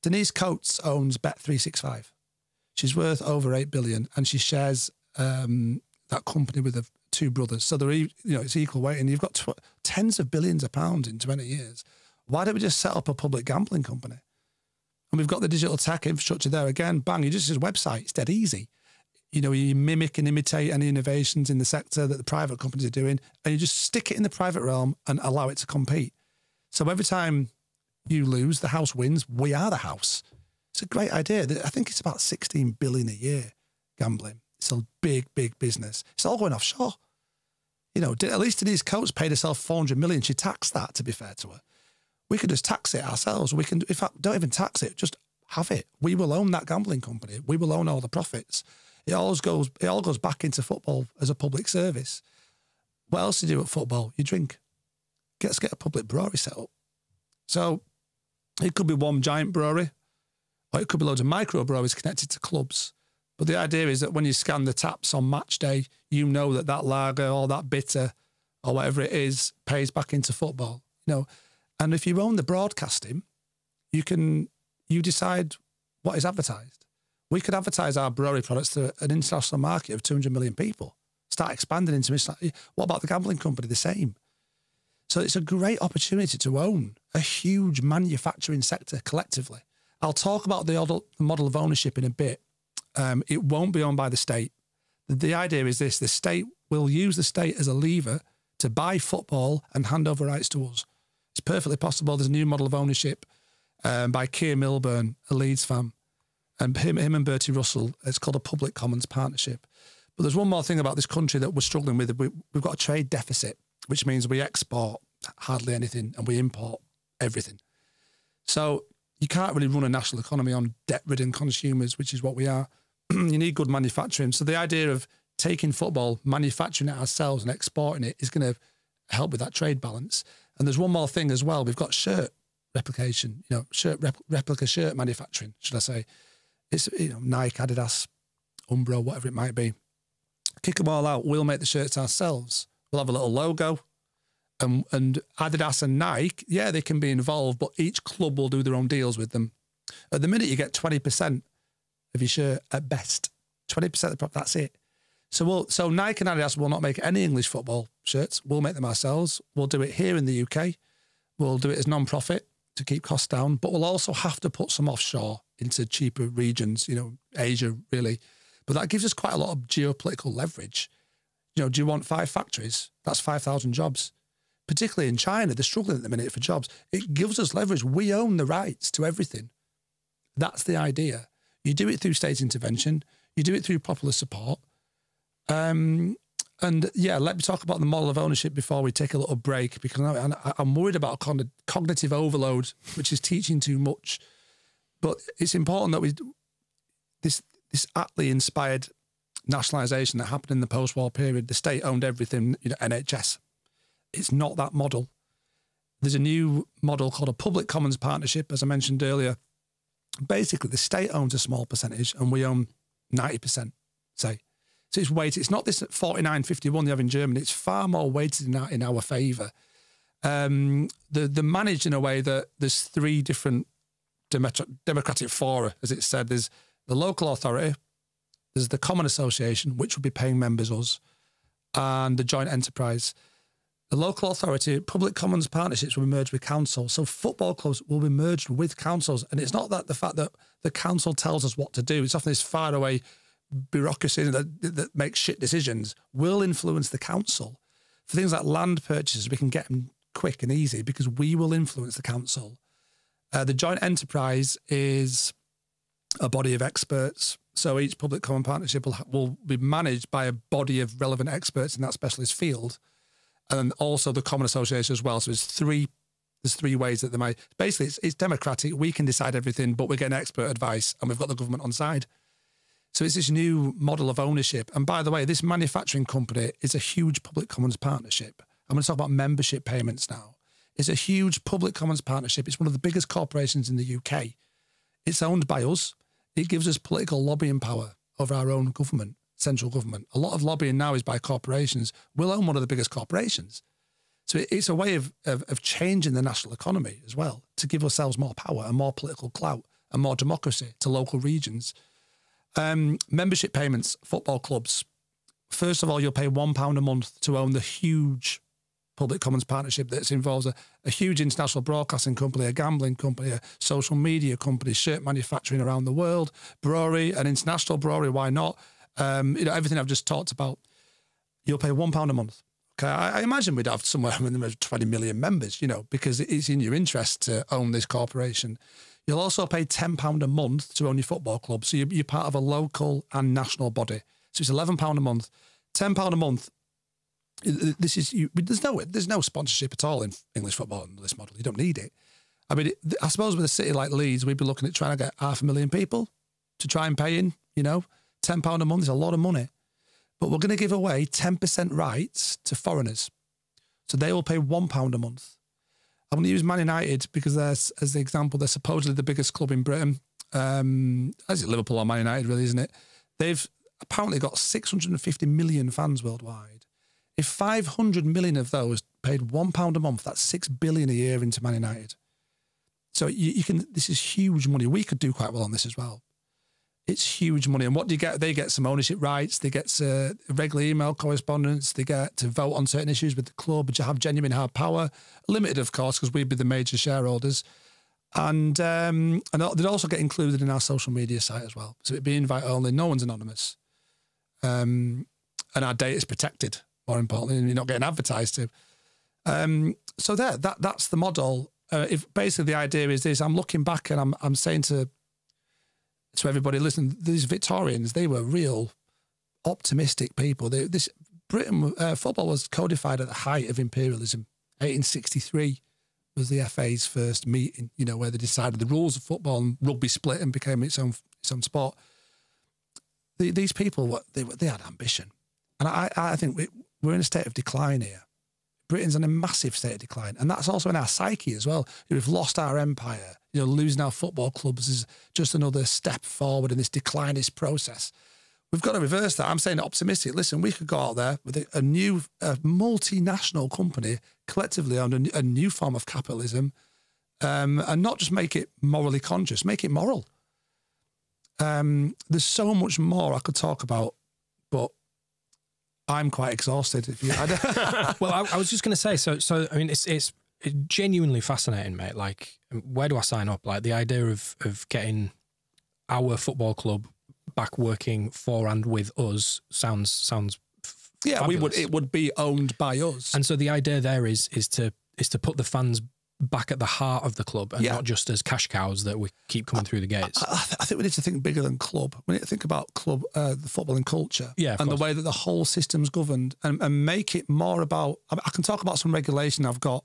Denise Coates owns Bet365. She's worth over 8 billion and she shares um, that company with the two brothers. So they're, you know, it's equal weight and you've got tens of billions of pounds in 20 years. Why don't we just set up a public gambling company? And we've got the digital tech infrastructure there again. Bang, you just a website. It's dead easy. You know, you mimic and imitate any innovations in the sector that the private companies are doing, and you just stick it in the private realm and allow it to compete. So every time you lose, the house wins. We are the house. It's a great idea. I think it's about 16 billion a year gambling. It's a big, big business. It's all going offshore. You know, at least Denise Coates paid herself 400 million. She taxed that, to be fair to her. We could just tax it ourselves. We can, in fact, don't even tax it, just have it. We will own that gambling company. We will own all the profits. It all goes, it all goes back into football as a public service. What else do you do at football? You drink. Let's get a public brewery set up. So it could be one giant brewery, or it could be loads of micro breweries connected to clubs. But the idea is that when you scan the taps on match day, you know that that lager or that bitter or whatever it is pays back into football. You know, and if you own the broadcasting, you can you decide what is advertised. We could advertise our brewery products to an international market of 200 million people. Start expanding into what about the gambling company? The same. So it's a great opportunity to own a huge manufacturing sector collectively. I'll talk about the model of ownership in a bit. Um, it won't be owned by the state. The idea is this the state will use the state as a lever to buy football and hand over rights to us. It's perfectly possible. There's a new model of ownership um, by Keir Milburn, a Leeds fan, and him, him and Bertie Russell. It's called a public commons partnership. But there's one more thing about this country that we're struggling with. We, we've got a trade deficit, which means we export hardly anything and we import everything. So you can't really run a national economy on debt-ridden consumers, which is what we are. you need good manufacturing. So the idea of taking football, manufacturing it ourselves, and exporting it is going to help with that trade balance. And there's one more thing as well. We've got shirt replication, you know, shirt rep- replica shirt manufacturing, should I say? It's you know Nike, Adidas, Umbro, whatever it might be. Kick them all out. We'll make the shirts ourselves. We'll have a little logo. And, and Adidas and Nike, yeah, they can be involved, but each club will do their own deals with them. At the minute, you get 20% of your shirt at best. 20% of the profit, that's it. So we'll, so Nike and Adidas will not make any English football shirts. We'll make them ourselves. We'll do it here in the UK. We'll do it as non-profit to keep costs down, but we'll also have to put some offshore into cheaper regions, you know, Asia really. But that gives us quite a lot of geopolitical leverage. You know, do you want five factories? That's 5,000 jobs. Particularly in China, they're struggling at the minute for jobs. It gives us leverage. We own the rights to everything. That's the idea. You do it through state intervention. You do it through popular support. Um, and yeah, let me talk about the model of ownership before we take a little break because I, am worried about of cognitive overload, which is teaching too much. But it's important that we this this Attlee inspired nationalisation that happened in the post-war period. The state owned everything, you know, NHS. It's not that model. There's a new model called a public commons partnership, as I mentioned earlier, basically the state owns a small percentage and we own 90%, say. So it's weighted. It's not this 49 51 they have in Germany. It's far more weighted in our, in our favour. Um, the, the managed in a way that there's three different democratic fora, as it said. There's the local authority, there's the common association, which will be paying members us, and the joint enterprise. The local authority, public commons partnerships will be merged with council. So football clubs will be merged with councils. And it's not that the fact that the council tells us what to do, it's often this far away bureaucracy that, that makes shit decisions will influence the council. For things like land purchases, we can get them quick and easy because we will influence the council. Uh, the joint enterprise is a body of experts. So each public common partnership will, will be managed by a body of relevant experts in that specialist field and then also the common association as well. So there's three there's three ways that they might basically it's, it's democratic. We can decide everything, but we're getting expert advice and we've got the government on side. So it's this new model of ownership. And by the way, this manufacturing company is a huge public commons partnership. I'm going to talk about membership payments now. It's a huge public commons partnership. It's one of the biggest corporations in the UK. It's owned by us. It gives us political lobbying power over our own government central government. A lot of lobbying now is by corporations. We'll own one of the biggest corporations. So it's a way of, of, of, changing the national economy as well to give ourselves more power and more political clout and more democracy to local regions. Um, membership payments, football clubs. First of all, you'll pay £1 a month to own the huge public commons partnership that involves a, a huge international broadcasting company, a gambling company, a social media company, shirt manufacturing around the world, brewery, an international brewery. Why not? Um, you know everything I've just talked about. You'll pay one pound a month. Okay, I, I imagine we'd have somewhere in around 20 million members. You know, because it's in your interest to own this corporation. You'll also pay £10 a month to own your football club. So you're, you're part of a local and national body. So it's £11 a month. £10 a month. This is you, there's no there's no sponsorship at all in English football in this model. You don't need it. I mean, it, I suppose with a city like Leeds, we'd be looking at trying to get half a million people to try and pay in. You know, ten pound a month is a lot of money, but we're going to give away ten percent rights to foreigners, so they will pay one pound a month. I'm going to use Man United because they're, as the example, they're supposedly the biggest club in Britain. Um, as it Liverpool or Man United, really, isn't it? They've apparently got 650 million fans worldwide. If 500 million of those paid one pound a month, that's six billion a year into Man United. So you, you can. This is huge money. We could do quite well on this as well it's huge money. And what do you get? They get some ownership rights. They get uh, regular email correspondence. They get to vote on certain issues with the club, but you have genuine hard power, limited, of course, because we'd be the major shareholders. And um, and they'd also get included in our social media site as well. So it'd be invite only. No one's anonymous. Um, and our data is protected. More importantly, and you're not getting advertised to. Um, so there, that that's the model. Uh, if basically the idea is this, I'm looking back and I'm I'm saying to to everybody, listen, these Victorians, they were real optimistic people. They, this Britain uh, football was codified at the height of imperialism. 1863 was the FA's first meeting, you know, where they decided the rules of football and rugby split and became its own its own sport. The, these people, they were, they had ambition, and I I think we, we're in a state of decline here. Britain's in a massive state of decline, and that's also in our psyche as well. We've lost our empire you know, losing our football clubs is just another step forward in this declinist process. We've got to reverse that. I'm saying optimistic. Listen, we could go out there with a, new a multinational company collectively on a, a, new form of capitalism um, and not just make it morally conscious, make it moral. Um, there's so much more I could talk about, but I'm quite exhausted. If you, well, I, I was just going to say, so, so I mean, it's it's genuinely fascinating, mate. Like, where do I sign up? Like the idea of of getting our football club back working for and with us sounds sounds. Yeah, fabulous. we would. It would be owned by us. And so the idea there is is to is to put the fans back at the heart of the club and yeah. not just as cash cows that we keep coming through the gates. I, I, think we need to think bigger than club. We need to think about club, uh, the footballing culture, yeah, and course. the way that the whole system's governed, and, and make it more about. I, I, can talk about some regulation I've got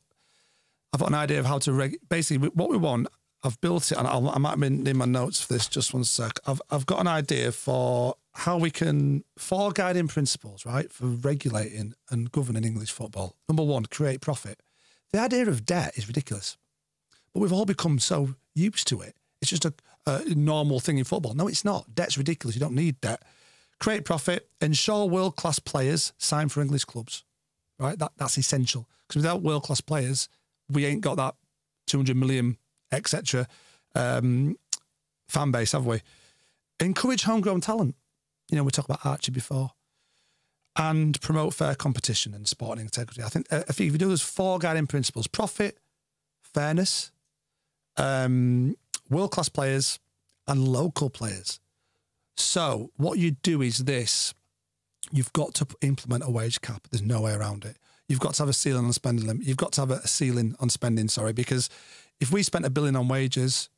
I've got an idea of how to reg- basically what we want. I've built it, and I'll, i might have been in my notes for this. Just one sec. I've I've got an idea for how we can four guiding principles, right, for regulating and governing English football. Number one, create profit. The idea of debt is ridiculous, but we've all become so used to it. It's just a, a normal thing in football. No, it's not. Debt's ridiculous. You don't need debt. Create profit. Ensure world class players sign for English clubs. Right, that that's essential because without world class players, we ain't got that 200 million, etc. Um, fan base, have we? Encourage homegrown talent. You know, we talked about Archie before. And promote fair competition and sporting integrity. I think uh, if you do those four guiding principles profit, fairness, um, world class players, and local players. So, what you do is this you've got to implement a wage cap. There's no way around it you've got to have a ceiling on spending limit. You've got to have a ceiling on spending, sorry, because if we spent a billion on wages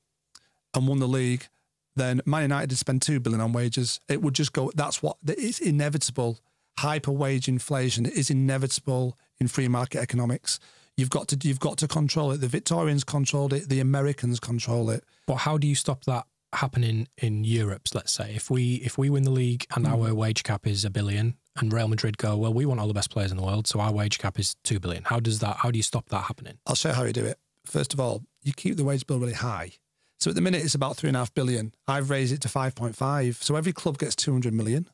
and won the league, then Man United would spend two billion on wages. It would just go. That's what it's inevitable. Hyper wage inflation is inevitable in free market economics. You've got to you've got to control it. The Victorians controlled it. The Americans control it. But how do you stop that happening in Europe's? Let's say if we if we win the league and mm. our wage cap is a billion, and Real Madrid go, well, we want all the best players in the world, so our wage cap is two billion. How does that? How do you stop that happening? I'll show you how you do it. First of all, you keep the wage bill really high. So at the minute it's about three and a half billion. I've raised it to five point five. So every club gets two hundred million,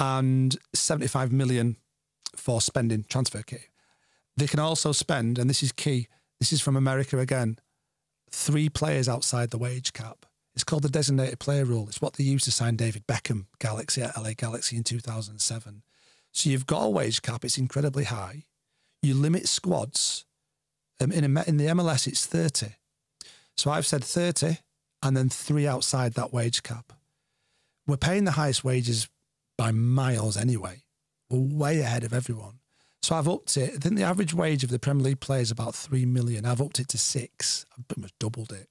and seventy five million for spending transfer kit. They can also spend, and this is key. This is from America again. Three players outside the wage cap. It's called the designated player rule. It's what they used to sign David Beckham, Galaxy at LA Galaxy in 2007. So you've got a wage cap, it's incredibly high. you limit squads. Um, in, a, in the MLS, it's 30. So I've said 30 and then three outside that wage cap. We're paying the highest wages by miles anyway. We're way ahead of everyone. So I've upped it. I think the average wage of the Premier League player is about three million. I've upped it to six. I've pretty much doubled it.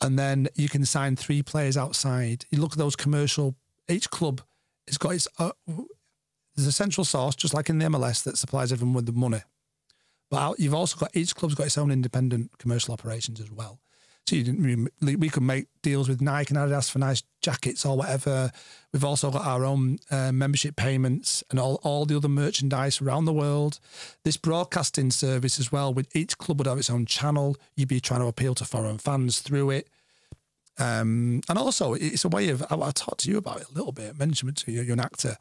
And then you can sign three players outside. You look at those commercial. Each club has got its. Uh, there's a central source, just like in the MLS, that supplies everyone with the money. But you've also got each club's got its own independent commercial operations as well. So we could make deals with Nike and Adidas for nice jackets or whatever. We've also got our own uh, membership payments and all, all the other merchandise around the world. This broadcasting service as well, with each club would have its own channel. You'd be trying to appeal to foreign fans through it. Um, and also, it's a way of, I, I, talked to you about it a little bit, mentioned to you, you're an actor.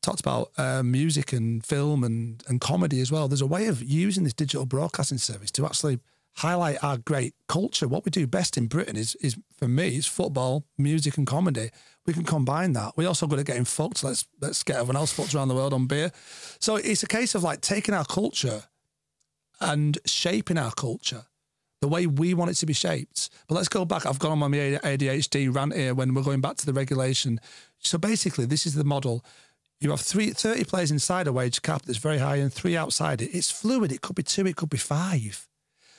talked about uh, music and film and, and comedy as well. There's a way of using this digital broadcasting service to actually highlight our great culture. What we do best in Britain is, is for me, is football, music, and comedy. We can combine that. We're also got to get in fucked. Let's let's get everyone else fucked around the world on beer. So it's a case of like taking our culture and shaping our culture the way we want it to be shaped. But let's go back. I've gone on my ADHD rant here when we're going back to the regulation. So basically, this is the model. You have three, 30 players inside a wage cap that's very high and three outside it. It's fluid. It could be two, it could be five.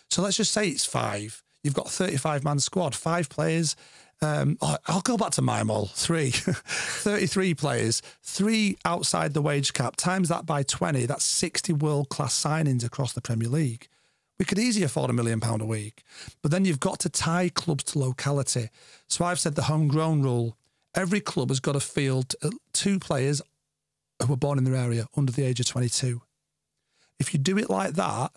So let's just say it's five. You've got a 35 man squad, five players. Um, oh, I'll go back to my mall. Three, 33 players, three outside the wage cap. Times that by 20, that's 60 world class signings across the Premier League. We could easily afford a million pound a week. But then you've got to tie clubs to locality. So I've said the homegrown rule. Every club has got to field uh, two players who were born in their area under the age of 22. If you do it like that,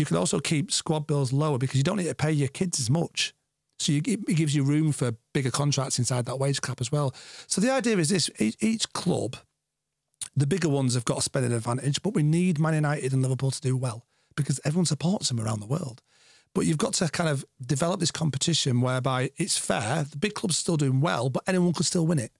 you can also keep squad bills lower because you don't need to pay your kids as much. So you, it gives you room for bigger contracts inside that wage cap as well. So the idea is this: each, club, the bigger ones have got a spending advantage, but we need Man United and Liverpool to do well because everyone supports them around the world. But you've got to kind of develop this competition whereby it's fair. The big clubs are still doing well, but anyone could still win it.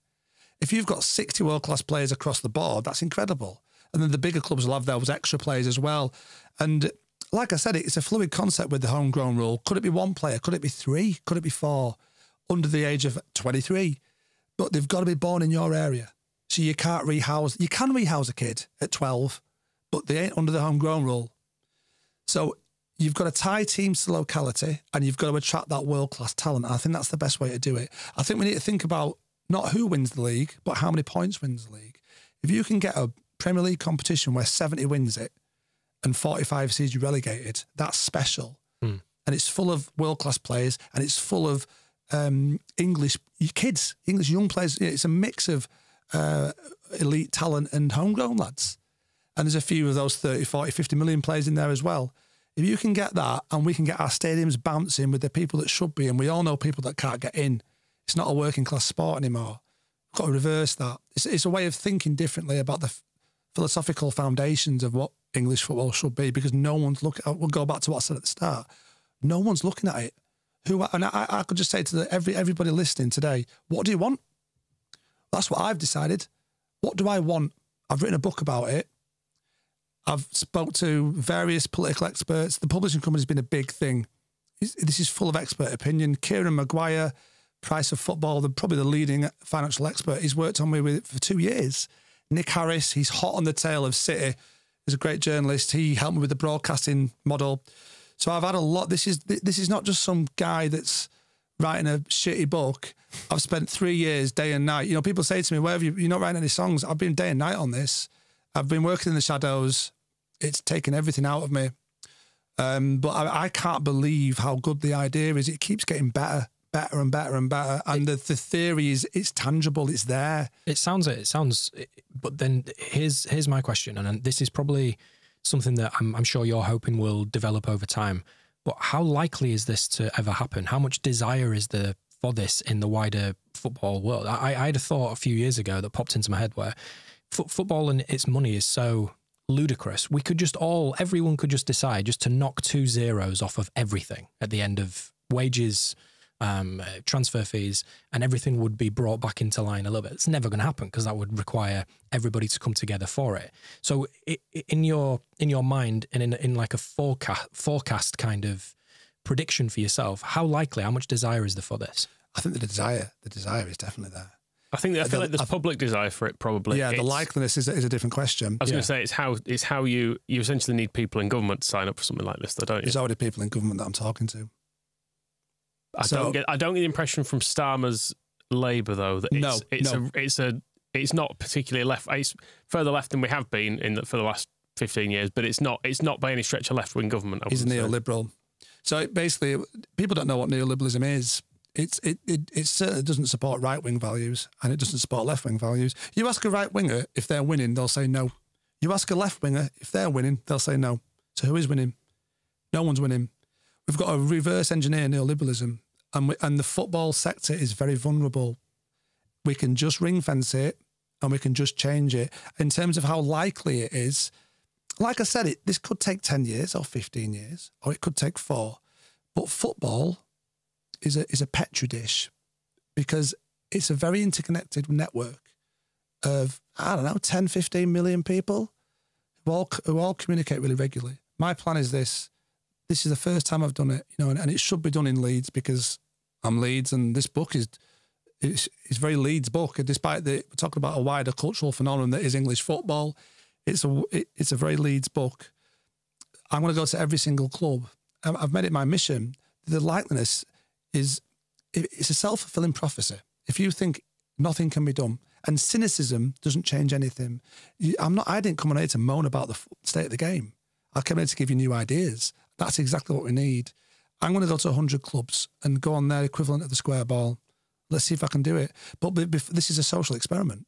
If you've got 60 world class players across the board, that's incredible. And then the bigger clubs will have those extra players as well. And like I said, it's a fluid concept with the homegrown rule. Could it be one player? Could it be three? Could it be four? Under the age of 23. But they've got to be born in your area. So you can't rehouse, you can rehouse a kid at 12, but they ain't under the homegrown rule. So you've got to tie teams to locality and you've got to attract that world class talent. I think that's the best way to do it. I think we need to think about not who wins the league, but how many points wins the league. If you can get a Premier League competition where 70 wins it, and 45 seeds you relegated. That's special. Mm. And it's full of world class players and it's full of um, English kids, English young players. It's a mix of uh, elite talent and homegrown lads. And there's a few of those 30, 40, 50 million players in there as well. If you can get that and we can get our stadiums bouncing with the people that should be, and we all know people that can't get in, it's not a working class sport anymore. We've got to reverse that. It's, it's a way of thinking differently about the philosophical foundations of what English football should be because no one's looking. We'll go back to what I said at the start. No one's looking at it. Who and I, I could just say to the, every everybody listening today, what do you want? That's what I've decided. What do I want? I've written a book about it. I've spoke to various political experts. The publishing company's been a big thing. This is full of expert opinion. Kieran Maguire, Price of Football, the, probably the leading financial expert. He's worked on me with for two years. Nick Harris, he's hot on the tail of City. He's a great journalist. He helped me with the broadcasting model. So I've had a lot. This is this is not just some guy that's writing a shitty book. I've spent three years, day and night. You know, people say to me, "Where have you? You're not writing any songs." I've been day and night on this. I've been working in the shadows. It's taken everything out of me. Um, but I, I, can't believe how good the idea is. It keeps getting better better and better and better. And it, the, the theory is it's tangible, it's there. It sounds it. It sounds. But then here's here's my question, and this is probably something that I'm, I'm sure you're hoping will develop over time. But how likely is this to ever happen? How much desire is there for this in the wider football world? I, I had a thought a few years ago that popped into my head where football and its money is so ludicrous. We could just all, everyone could just decide just to knock two zeros off of everything at the end of wages, um, uh, transfer fees, and everything would be brought back into line a little bit. It's never going to happen because that would require everybody to come together for it. So, i i- in your in your mind and in in like a forecast forecast kind of prediction for yourself, how likely, how much desire is there for this? I think the desire, the desire is definitely there. I think I the- feel like there's I- public desire for it. Probably. yeah, the It's- likeliness is, is a different question. I was Yeah. going to say it's how it's how you you essentially need people in government to sign up for something like this, though, don't you? There's already people in government that I'm talking to. I so- don't get I don't get the impression from Starmer's Labour though that it's No, it's no. a it's a it's not particularly left. It's further left than we have been in the, for the last fifteen years, but it's not it's not by any stretch a left wing government. He's a neoliberal. So basically, people don't know what neoliberalism is. It's it it, it certainly doesn't support right wing values and it doesn't support left wing values. You ask a right winger if they're winning, they'll say no. You ask a left winger if they're winning, they'll say no. So who is winning? No one's winning. We've got a reverse engineer neoliberalism, and we, and the football sector is very vulnerable. We can just ring fence it, and we can just change it in terms of how likely it is like I said, it this could take ten years or fifteen years, or it could take four. But football is a is a petri dish because it's a very interconnected network of I don't know 10, 15 million people who all who all communicate really regularly. My plan is this: this is the first time I've done it, you know, and, and it should be done in Leeds because I'm Leeds, and this book is it's, it's very Leeds book. Despite the we're talking about a wider cultural phenomenon that is English football, it's a it, it's a very Leeds book. I'm going to go to every single club. I've I've made it my mission. The likeliness is it's a self fulfilling prophecy. If you think nothing can be done, and cynicism doesn't change anything, I'm not. I didn't come on here to moan about the state of the game. I came here to give you new ideas. That's exactly what we need. I'm going to go to 100 clubs and go on their equivalent of the square ball. Let's see if I can do it. But this is a social experiment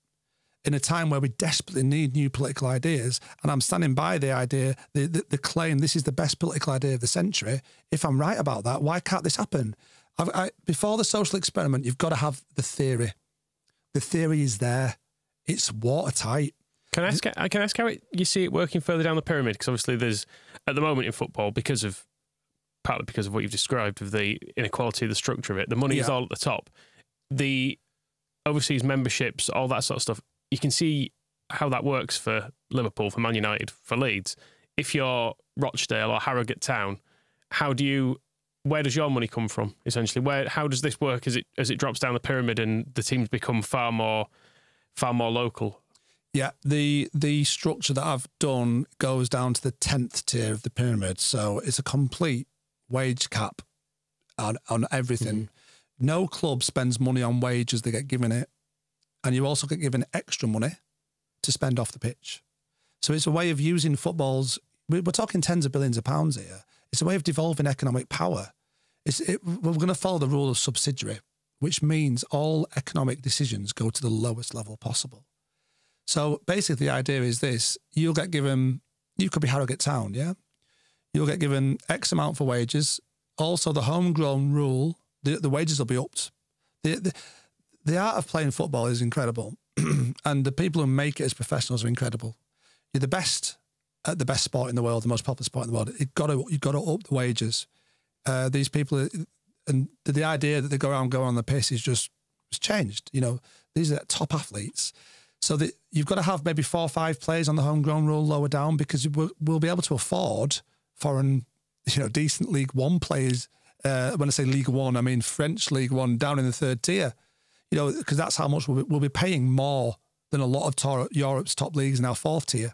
in a time where we desperately need new political ideas, and I'm standing by the idea, the, the, the claim this is the best political idea of the century. If I'm right about that, why can't this happen? I, before the social experiment, you've got to have the theory. The theory is there. It's watertight. Can I ask? Can I ask how it, you see it working further down the pyramid? Because obviously, there's at the moment in football because of partly because of what you've described of the inequality of the structure of it. The money is all at the top. The overseas memberships, all that sort of stuff. You can see how that works for Liverpool, for Man United, for Leeds. If you're Rochdale or Harrogate Town, how do you? Where does your money come from? Essentially, where how does this work as it as it drops down the pyramid and the teams become far more far more local? Yeah, the the structure that I've done goes down to the tenth tier of the pyramid, so it's a complete wage cap on on everything. Mm-hmm. No club spends money on wages; they get given it, and you also get given extra money to spend off the pitch. So it's a way of using footballs. we- We're talking tens of billions of pounds here. It's a way of devolving economic power. It's, it, we're going to follow the rule of subsidiary, which means all economic decisions go to the lowest level possible. So basically, the idea is this: you'll get given, you could be Harrogate Town, yeah. You'll get given X amount for wages. Also, the homegrown rule, the, the wages will be upped. The, the the art of playing football is incredible, and the people who make it as professionals are incredible. You're the best at the best sport in the world, the most popular sport in the world. You've got to you've got to up the wages. Uh, these people, and the, the idea that they go around go on the piss is just it's changed. You know, these are top athletes. So that you've got to have maybe four or five players on the homegrown rule lower down because we'll, be able to afford foreign, you know, decent League One players. Uh, when I say League One, I mean French League One down in the third tier. You know, because that's how much we'll be, we'll be paying more than a lot of Europe's top leagues now fourth tier.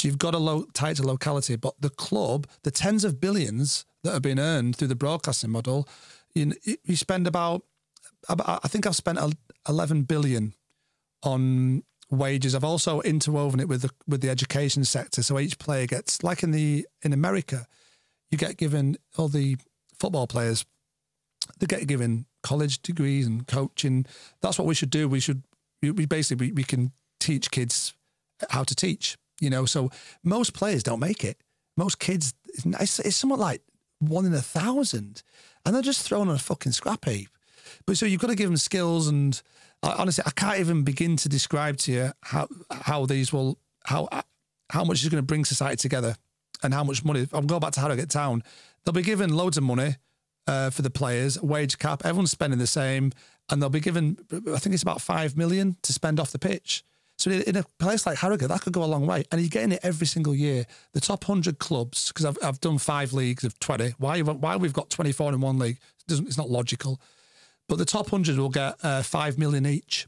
So you've got a low tied to locality, but the club, the tens of billions that have been earned through the broadcasting model, you, you spend about, about, I think I've spent 11 billion on wages. I've also interwoven it with the with the education sector. So each player gets like in the in America, you get given all the football players, they get given college degrees and coaching. That's what we should do. We should we, basically we, we can teach kids how to teach. You know, so most players don't make it. Most kids, it's, it's somewhat like one in a thousand, and they're just thrown on a fucking scrap heap. But so you've got to give them skills, and Honestly, I can't even begin to describe to you how how these will how how much is going to bring society together, and how much money. I'll go back to Harrogate Town. They'll be given loads of money, uh, for the players, wage cap. Everyone's spending the same, and they'll be given. I think it's about five million to spend off the pitch. So in, a place like Harrogate, that could go a long way, and you're getting it every single year. The top hundred clubs, because I've I've done five leagues of twenty. Why why we've got twenty four in one league? It it's not logical, but the top hundred will get uh, five million each.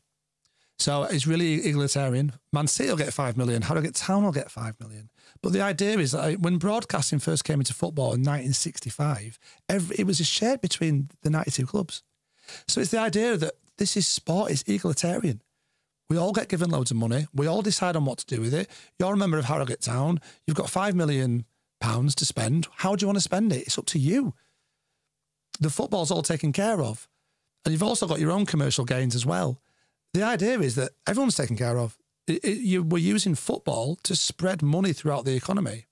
So it's really egalitarian. Man City will get five million. Harrogate Town will get five million. But the idea is that when broadcasting first came into football in 1965, every, it was shared between the 92 clubs. So it's the idea that this is sport, it's egalitarian. We all get given loads of money. We all decide on what to do with it. You're a member of Harrogate Town. You've got five million pounds to spend. How do you want to spend it? It's up to you. The football's all taken care of. And you've also got your own commercial gains as well. The idea is that everyone's taken care of. It, it, you, we're using football to spread money throughout the economy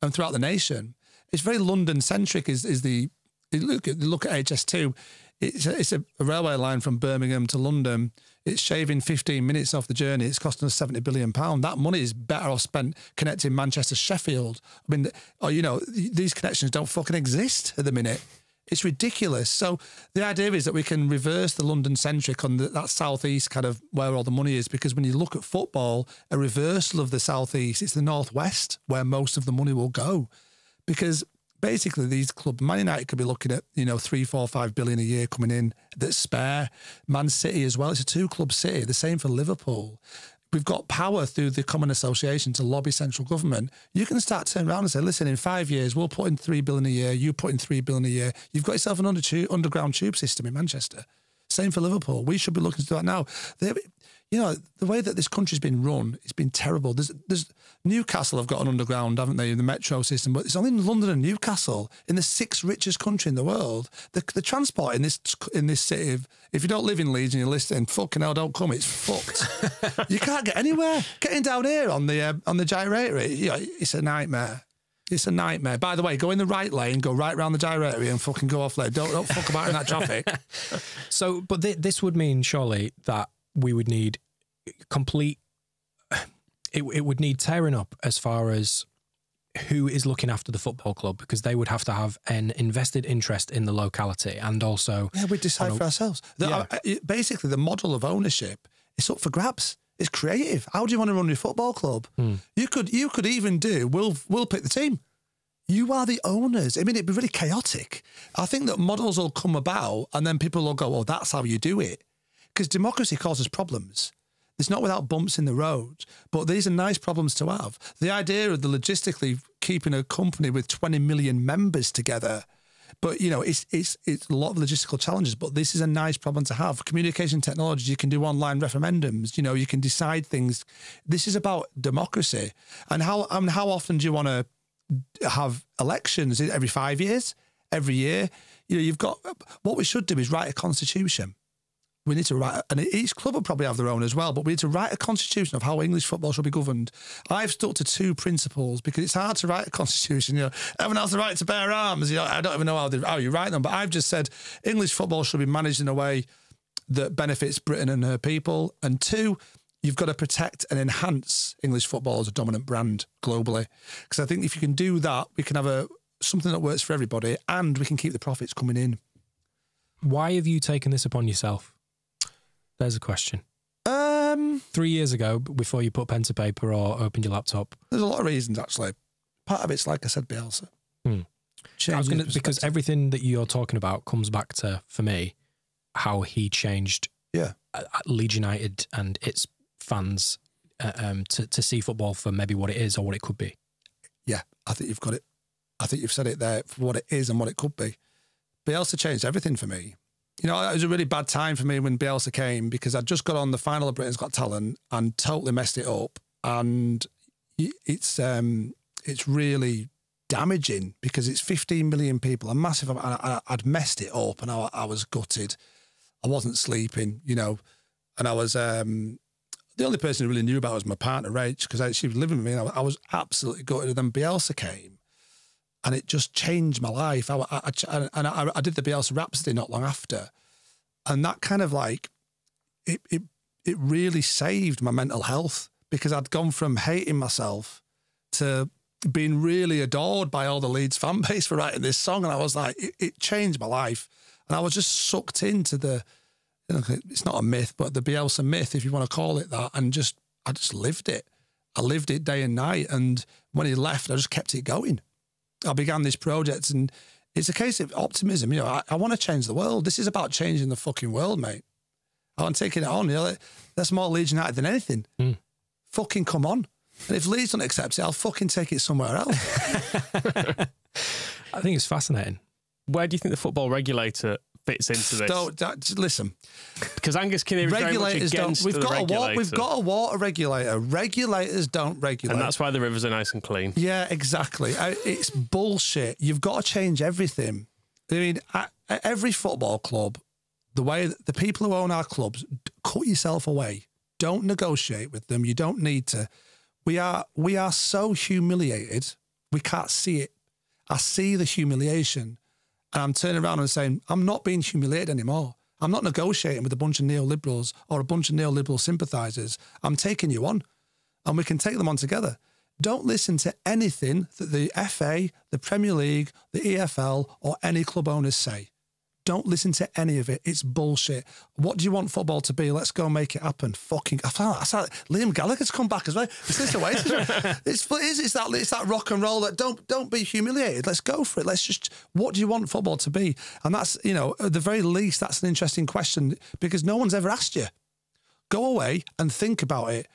and throughout the nation. It's very London centric. Is is the look at look at HS2? It's a, it's a, railway line from Birmingham to London. It's shaving 15 minutes off the journey. It's costing us 70 billion pound. That money is better off spent connecting Manchester Sheffield. I mean, or oh, you know, these connections don't fucking exist at the minute. It's ridiculous. So the idea is that we can reverse the London centric on the, that southeast kind of where all the money is, because when you look at football, a reversal of the southeast, it's the northwest where most of the money will go, because basically these clubs, Man United could be looking at you know three, four, five billion a year coming in that's spare. Man City as well. It's a two club city. The same for Liverpool we've got power through the common association to lobby central government, you can start turning around and say, listen, in five years, we'll put in three billion a year, you put in three billion a year. You've got yourself an under underground tube system in Manchester. Same for Liverpool. We should be looking to do that now. They, you know, the way that this country's been run, it's been terrible. There's, there's Newcastle have got an underground, haven't they, in the metro system, but it's only in London and Newcastle, in the sixth richest country in the world. The, the transport in this in this city, if you don't live in Leeds and you're listening, fucking hell, don't come. It's fucked. you can't get anywhere. Getting down here on the uh, on the gyratory, you know, it's a nightmare. It's a nightmare. By the way, go in the right lane, go right round the gyratory and fucking go off there. Don't, don't fuck about in that traffic. so, but th- this would mean surely that we would need complete. It, it would need tearing up as far as who is looking after the football club because they would have to have an invested interest in the locality and also yeah we decide a, for ourselves the, yeah. uh, basically the model of ownership is up for grabs it's creative how do you want to run your football club hmm. you could you could even do we'll we'll pick the team you are the owners. I mean, it'd be really chaotic. I think that models will come about and then people will go, oh, that's how you do it. Because democracy causes problems. It's not without bumps in the road, but these are nice problems to have. The idea of the logistically keeping a company with 20 million members together, but you know, it's it's it's a lot of logistical challenges. But this is a nice problem to have. Communication technology, you can do online referendums. You know, you can decide things. This is about democracy, and how I mean, how often do you want to have elections? Every five years, every year. You know, you've got what we should do is write a constitution we need to write, and each club will probably have their own as well, but we need to write a constitution of how English football should be governed. I've stuck to two principles because it's hard to write a constitution. You know, everyone has the right to bear arms. You know, I don't even know how, they, how you write them, but I've just said English football should be managed in a way that benefits Britain and her people. And two, you've got to protect and enhance English football as a dominant brand globally. Because I think if you can do that, we can have a something that works for everybody, and we can keep the profits coming in. Why have you taken this upon yourself? There's a question. Um, Three years ago, before you put pen to paper or opened your laptop. There's a lot of reasons actually. Part of it's like I said, Bielsa. Hmm. I was gonna, because everything that you're talking about comes back to for me how he changed. Yeah, Leeds United and its fans uh, um, to to see football for maybe what it is or what it could be. Yeah, I think you've got it. I think you've said it there for what it is and what it could be. Bielsa changed everything for me you know, it was a really bad time for me when Bielsa came because I'd just got on the final of Britain's Got Talent and totally messed it up. And it's um, it's really damaging because it's 15 million people, a massive. I, would messed it up and I, I, was gutted. I wasn't sleeping, you know, and I was um, the only person who really knew about it was my partner Rach because she was living with me. And I, I was absolutely gutted. And then Bielsa came and it just changed my life. I, I, I and I, I, did the Bielsa Rhapsody not long after, and that kind of like it it it really saved my mental health because I'd gone from hating myself to being really adored by all the Leeds fan base for writing this song, and I was like, it, it changed my life, and I was just sucked into the. It's not a myth, but the Bielsa myth, if you want to call it that, and just I just lived it. I lived it day and night, and when he left, I just kept it going. I began this project, and it's a case of optimism. You know, I, I want to change the world. This is about changing the fucking world, mate. I'm taking it on. You know, that's more Leeds United than anything. Mm. Fucking come on. And if Leeds don't accept it, I'll fucking take it somewhere else. I think it's fascinating. Where do you think the football regulator fits into this? Don't, don't- listen. Because Angus Kinnear is very much Regulators don't. We've got a water. We've got a water regulator. Regulators don't regulate. and that's why the rivers are nice and clean. Yeah, exactly. I- It's bullshit. You've got to change everything. I mean, at at every football club, the way the people who own our clubs, cut yourself away. Don't negotiate with them. You don't need to. We are we are so humiliated. We can't see it. I see the humiliation, and I'm turning around and saying, I'm not being humiliated anymore. I'm not negotiating with a bunch of neoliberals or a bunch of neoliberal sympathisers. I'm taking you on, and we can take them on together. Don't listen to anything that the FA, the Premier League, the EFL, or any club owners say. Don't listen to any of it. It's bullshit. What do you want football to be? Let's go make it happen. Fucking, I found, I saw Liam Gallagher's come back as well. It's this way. It's, it's, it's that it's that rock and roll that don't don't be humiliated. Let's go for it. Let's just. What do you want football to be? And that's you know at the very least that's an interesting question because no one's ever asked you. Go away and think about it,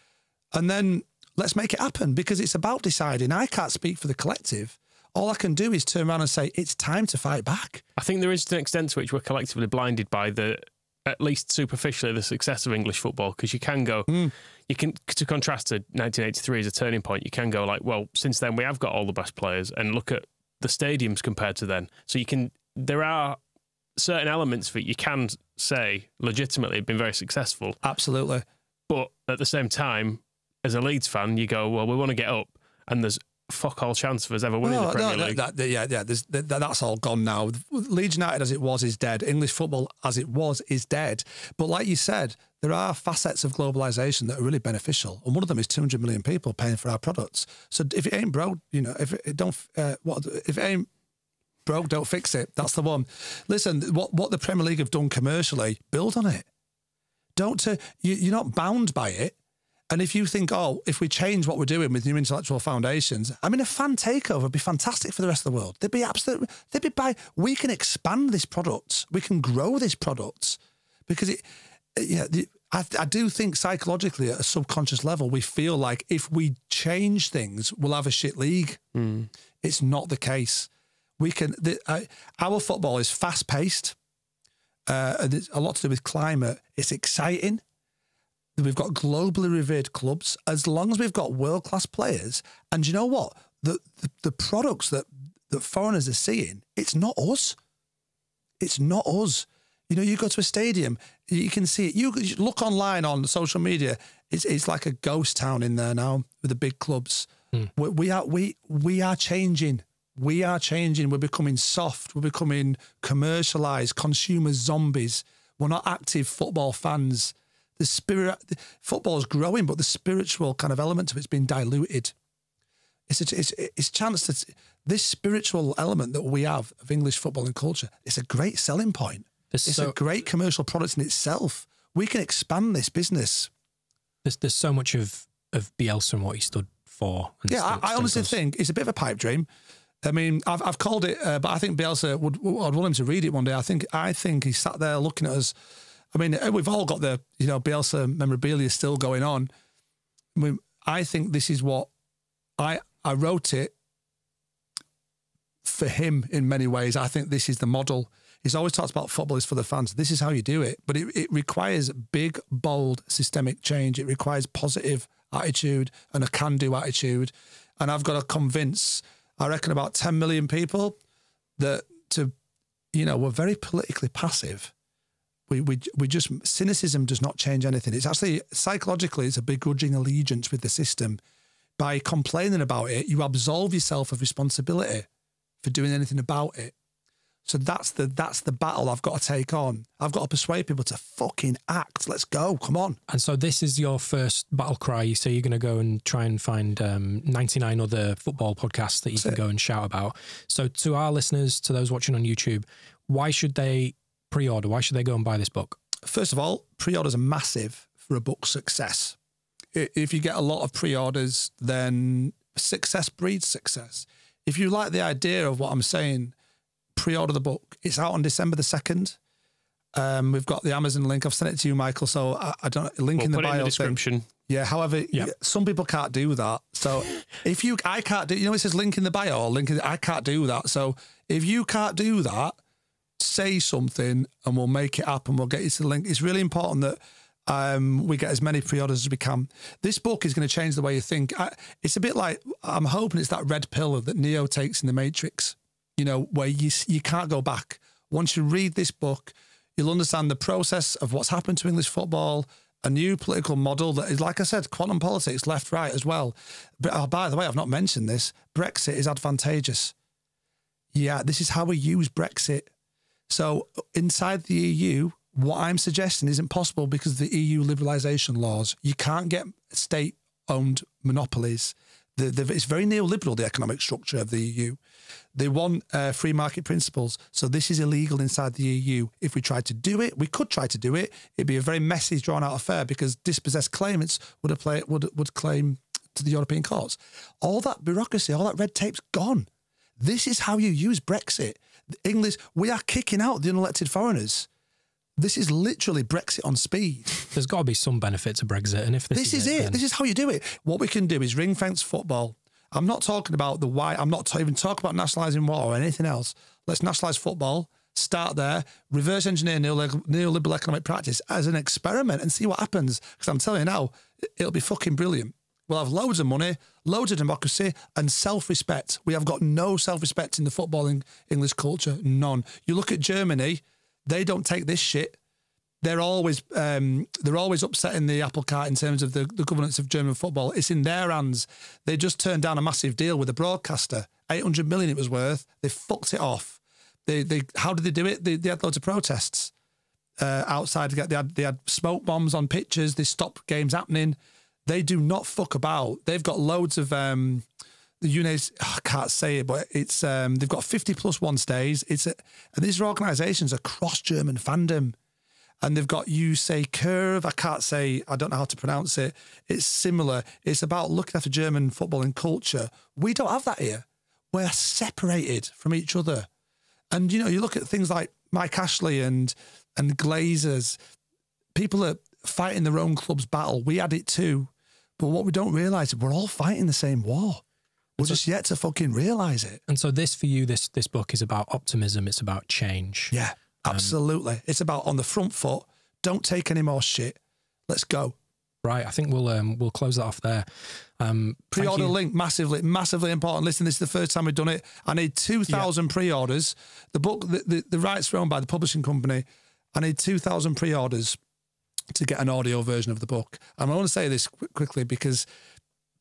and then let's make it happen because it's about deciding. I can't speak for the collective. All I can do is turn around and say it's time to fight back. I think there is an extent to which we're collectively blinded by the, at least superficially, the success of English football. Because you can go, Hmm. you can to contrast to 1983 as a turning point. You can go like, well, since then we have got all the best players, and look at the stadiums compared to then. So you can, there are certain elements that you can say legitimately have been very successful, Absolutely. but at the same time, as a Leeds fan, you go, well, we want to get up, and there's fuck all chance of us ever winning No, the Premier no, League. that- that- yeah, yeah. That, that's all gone now. Leeds United as it was is dead. English football as it was is dead. But like you said, there are facets of globalization that are really beneficial, and one of them is 200 million people paying for our products. So if it ain't broke, you know, if it don't, uh, what if it ain't broke, don't fix it. That's the one. Listen, what what the Premier League have done commercially, build on it. Don't uh, you, you're not bound by it. And if you think, oh, if we change what we're doing with new intellectual foundations, I mean, a fan takeover would be fantastic for the rest of the world. They'd be absolutely, they'd be by, we can expand this product, we can grow this product because it, yeah, the, I, I do think psychologically at a subconscious level, we feel like if we change things, we'll have a shit league. It's not the case. We can, the, uh, our football is fast paced. Uh, and it's a lot to do with climate. It's exciting. We've got globally revered clubs. As long as we've got world class players, and you know what, the, the the products that that foreigners are seeing, it's not us. It's not us. You know, you go to a stadium, you can see it. You look online on social media. It's it's like a ghost town in there now with the big clubs. Hmm. We, we are we we are changing. We are changing. We're becoming soft. We're becoming commercialized, consumer zombies. We're not active football fans. The spirit, football is growing, but the spiritual kind of element of it's been diluted. It's a, it's it's a chance that this spiritual element that we have of English football and culture. It's a great selling point. There's It's so- a great commercial product in itself. We can expand this business. There's there's so much of of Bielsa and what he stood for. Yeah, still- I, I honestly does. think it's a bit of a pipe dream. I mean, I've, I've called it, uh, but I think Bielsa would. I'd want him to read it one day. I think. I think he sat there looking at us. I mean, uh, we've all got the you know Bielsa memorabilia still going on. I, mean, I think this is what I I wrote it for him in many ways. I think this is the model. He's always talked about football is for the fans. This is how you do it, but it, it requires big, bold, systemic change. It requires positive attitude and a can-do attitude. And I've got to convince, I reckon, about 10 million people that to, you know, we're very politically passive. We, we, we just, cynicism does not change anything. It's actually, psychologically, it's a begrudging allegiance with the system. By complaining about it, you absolve yourself of responsibility for doing anything about it. So that's the that's the battle I've got to take on. I've got to persuade people to fucking act. Let's go. Come on. And so this is your first battle cry. You say you're going to go and try and find um, 99 other football podcasts that you That's can it. go and shout about. So to our listeners, to those watching on YouTube, why should they pre-order? Why should they go and buy this book? First of all, pre-orders are massive for a book success. If you get a lot of pre-orders, then success breeds success. If you like the idea of what I'm saying, pre-order the book. It's out on December the second. Um, we've got the Amazon link. I've sent it to you, Michael. So I, I don't link We'll in the put it in bio the thing. Yeah. However, Yeah. some people can't do that. So if you, I can't do. You know, it says link in the bio or link. In, I can't do that. So if you can't do that, say something and we'll make it up and we'll get you to the link. It's really important that um, we get as many pre-orders as we can. This book is going to change the way you think. I, it's a bit like I'm hoping it's that red pill that Neo takes in the Matrix. You know, where you you can't go back. Once you read this book, you'll understand the process of what's happened to English football. A new political model that is, like I said, quantum politics, left, right as well. But oh, by the way, I've not mentioned this. Brexit is advantageous. Yeah, this is how we use Brexit. So inside the EU, what I'm suggesting isn't possible because the EU liberalisation laws. You can't get state-owned monopolies. The, the, it's very neoliberal, the economic structure of the EU. They want uh, free market principles. So this is illegal inside the EU. If we tried to do it, we could try to do it. It'd be a very messy, drawn-out affair because dispossessed claimants would apply, would would claim to the European courts. All that bureaucracy, all that red tape's gone. This is how you use Brexit. English, we are kicking out the unelected foreigners. This is literally Brexit on speed. There's got to be some benefit to Brexit, and if this, This is it. then- This is how you do it. What we can do is ring fence football. I'm not talking about the why. I'm not even talking about nationalising war or anything else. Let's nationalise football. Start there. Reverse engineer neoliberal economic practice as an experiment and see what happens. Because I'm telling you now, it'll be fucking brilliant. We'll have loads of money, loads of democracy, and self-respect. We have got no self-respect in the footballing English culture. None. You look at Germany; they don't take this shit they're always um, they're always upsetting the apple cart in terms of the, the governance of German football. It's in their hands. They just turned down a massive deal with a broadcaster, eight hundred million it was worth. They fucked it off. They they how did they do it? They, they had loads of protests uh, outside. They had they had smoke bombs on pitches. They stopped games happening. They do not fuck about. They've got loads of. Um, the UNES, I can't say it, but it's um, they've got 50 plus one stays. It's a, and these are organisations across German fandom and they've got you say curve. I can't say I don't know how to pronounce it. It's similar. It's about looking after German football and culture. We don't have that here. We're separated from each other. And you know, you look at things like Mike Ashley and and Glazers. People are fighting their own club's battle. We had it too. But what we don't realise is we're all fighting the same war. We're just yet to fucking realise it. And so this for you, this this book is about optimism. It's about change. Yeah, absolutely. it's about on the front foot. Don't take any more shit. Let's go. Right. I think we'll um, we'll close that off there. Um, Pre-order link massively, massively important. Listen, this is the first time we've done it. I need two thousand pre-orders. The book, the, the, the rights are owned by the publishing company. I need two thousand pre-orders to get an audio version of the book. And I want to say this qu- quickly because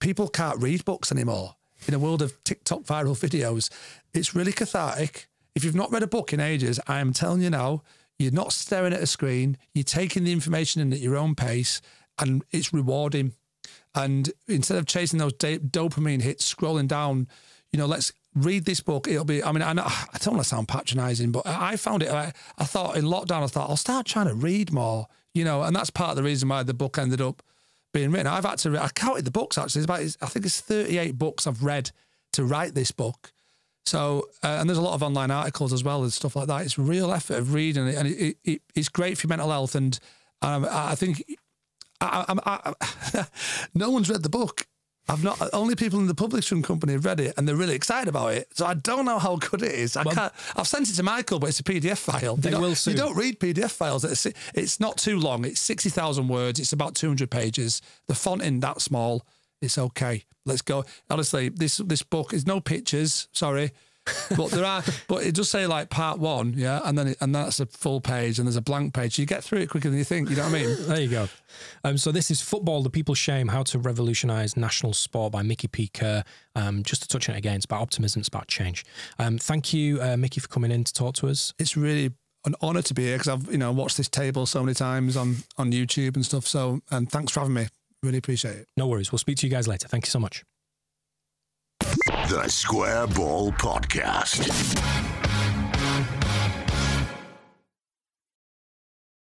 people can't read books anymore. In a world of TikTok viral videos, it's really cathartic. If you've not read a book in ages, I am telling you now, you're not staring at a screen. You're taking the information in at your own pace, and it's rewarding. And instead of chasing those dopamine hits, scrolling down, you know, let's read this book. It'll be, I mean, I, know, I don't want to sound patronizing, but I I found it, I, I thought in lockdown, I thought I'll start trying to read more, you know, and that's part of the reason why the book ended up being written. I've had to, I counted the books actually. It's about, I think it's 38 books I've read to write this book. So, uh, and there's a lot of online articles as well and stuff like that. It's real effort of reading it, and it, it, it, it's great for your mental health. And um, I I think I, I, I, no one's read the book. I've not. Only people in the publishing company have read it, and they're really excited about it. So I don't know how good it is. I Well- can't. I've sent it to Michael, but it's a PDF file. They you don't, will soon. You don't read PDF files. It's, it's not too long. It's sixty thousand words. It's about two hundred pages. The font in that small. It's okay. Let's go. Honestly, this this book is no pictures. Sorry. But there are, but it does say like part one, yeah, and then it, and that's a full page, and there's a blank page. You get through it quicker than you think. You know what I mean? There you go. Um, so this is Football, the People's Shame, How to Revolutionise National Sport by Micky P. Kerr. Um, just to touch on it again, it's about optimism, it's about change. Um, thank you, uh, Micky, for coming in to talk to us. It's really an honour to be here because I've you know watched this table so many times on on YouTube and stuff. So and thanks for having me. Really appreciate it. No worries. We'll speak to you guys later. Thank you so much. The Square Ball Podcast.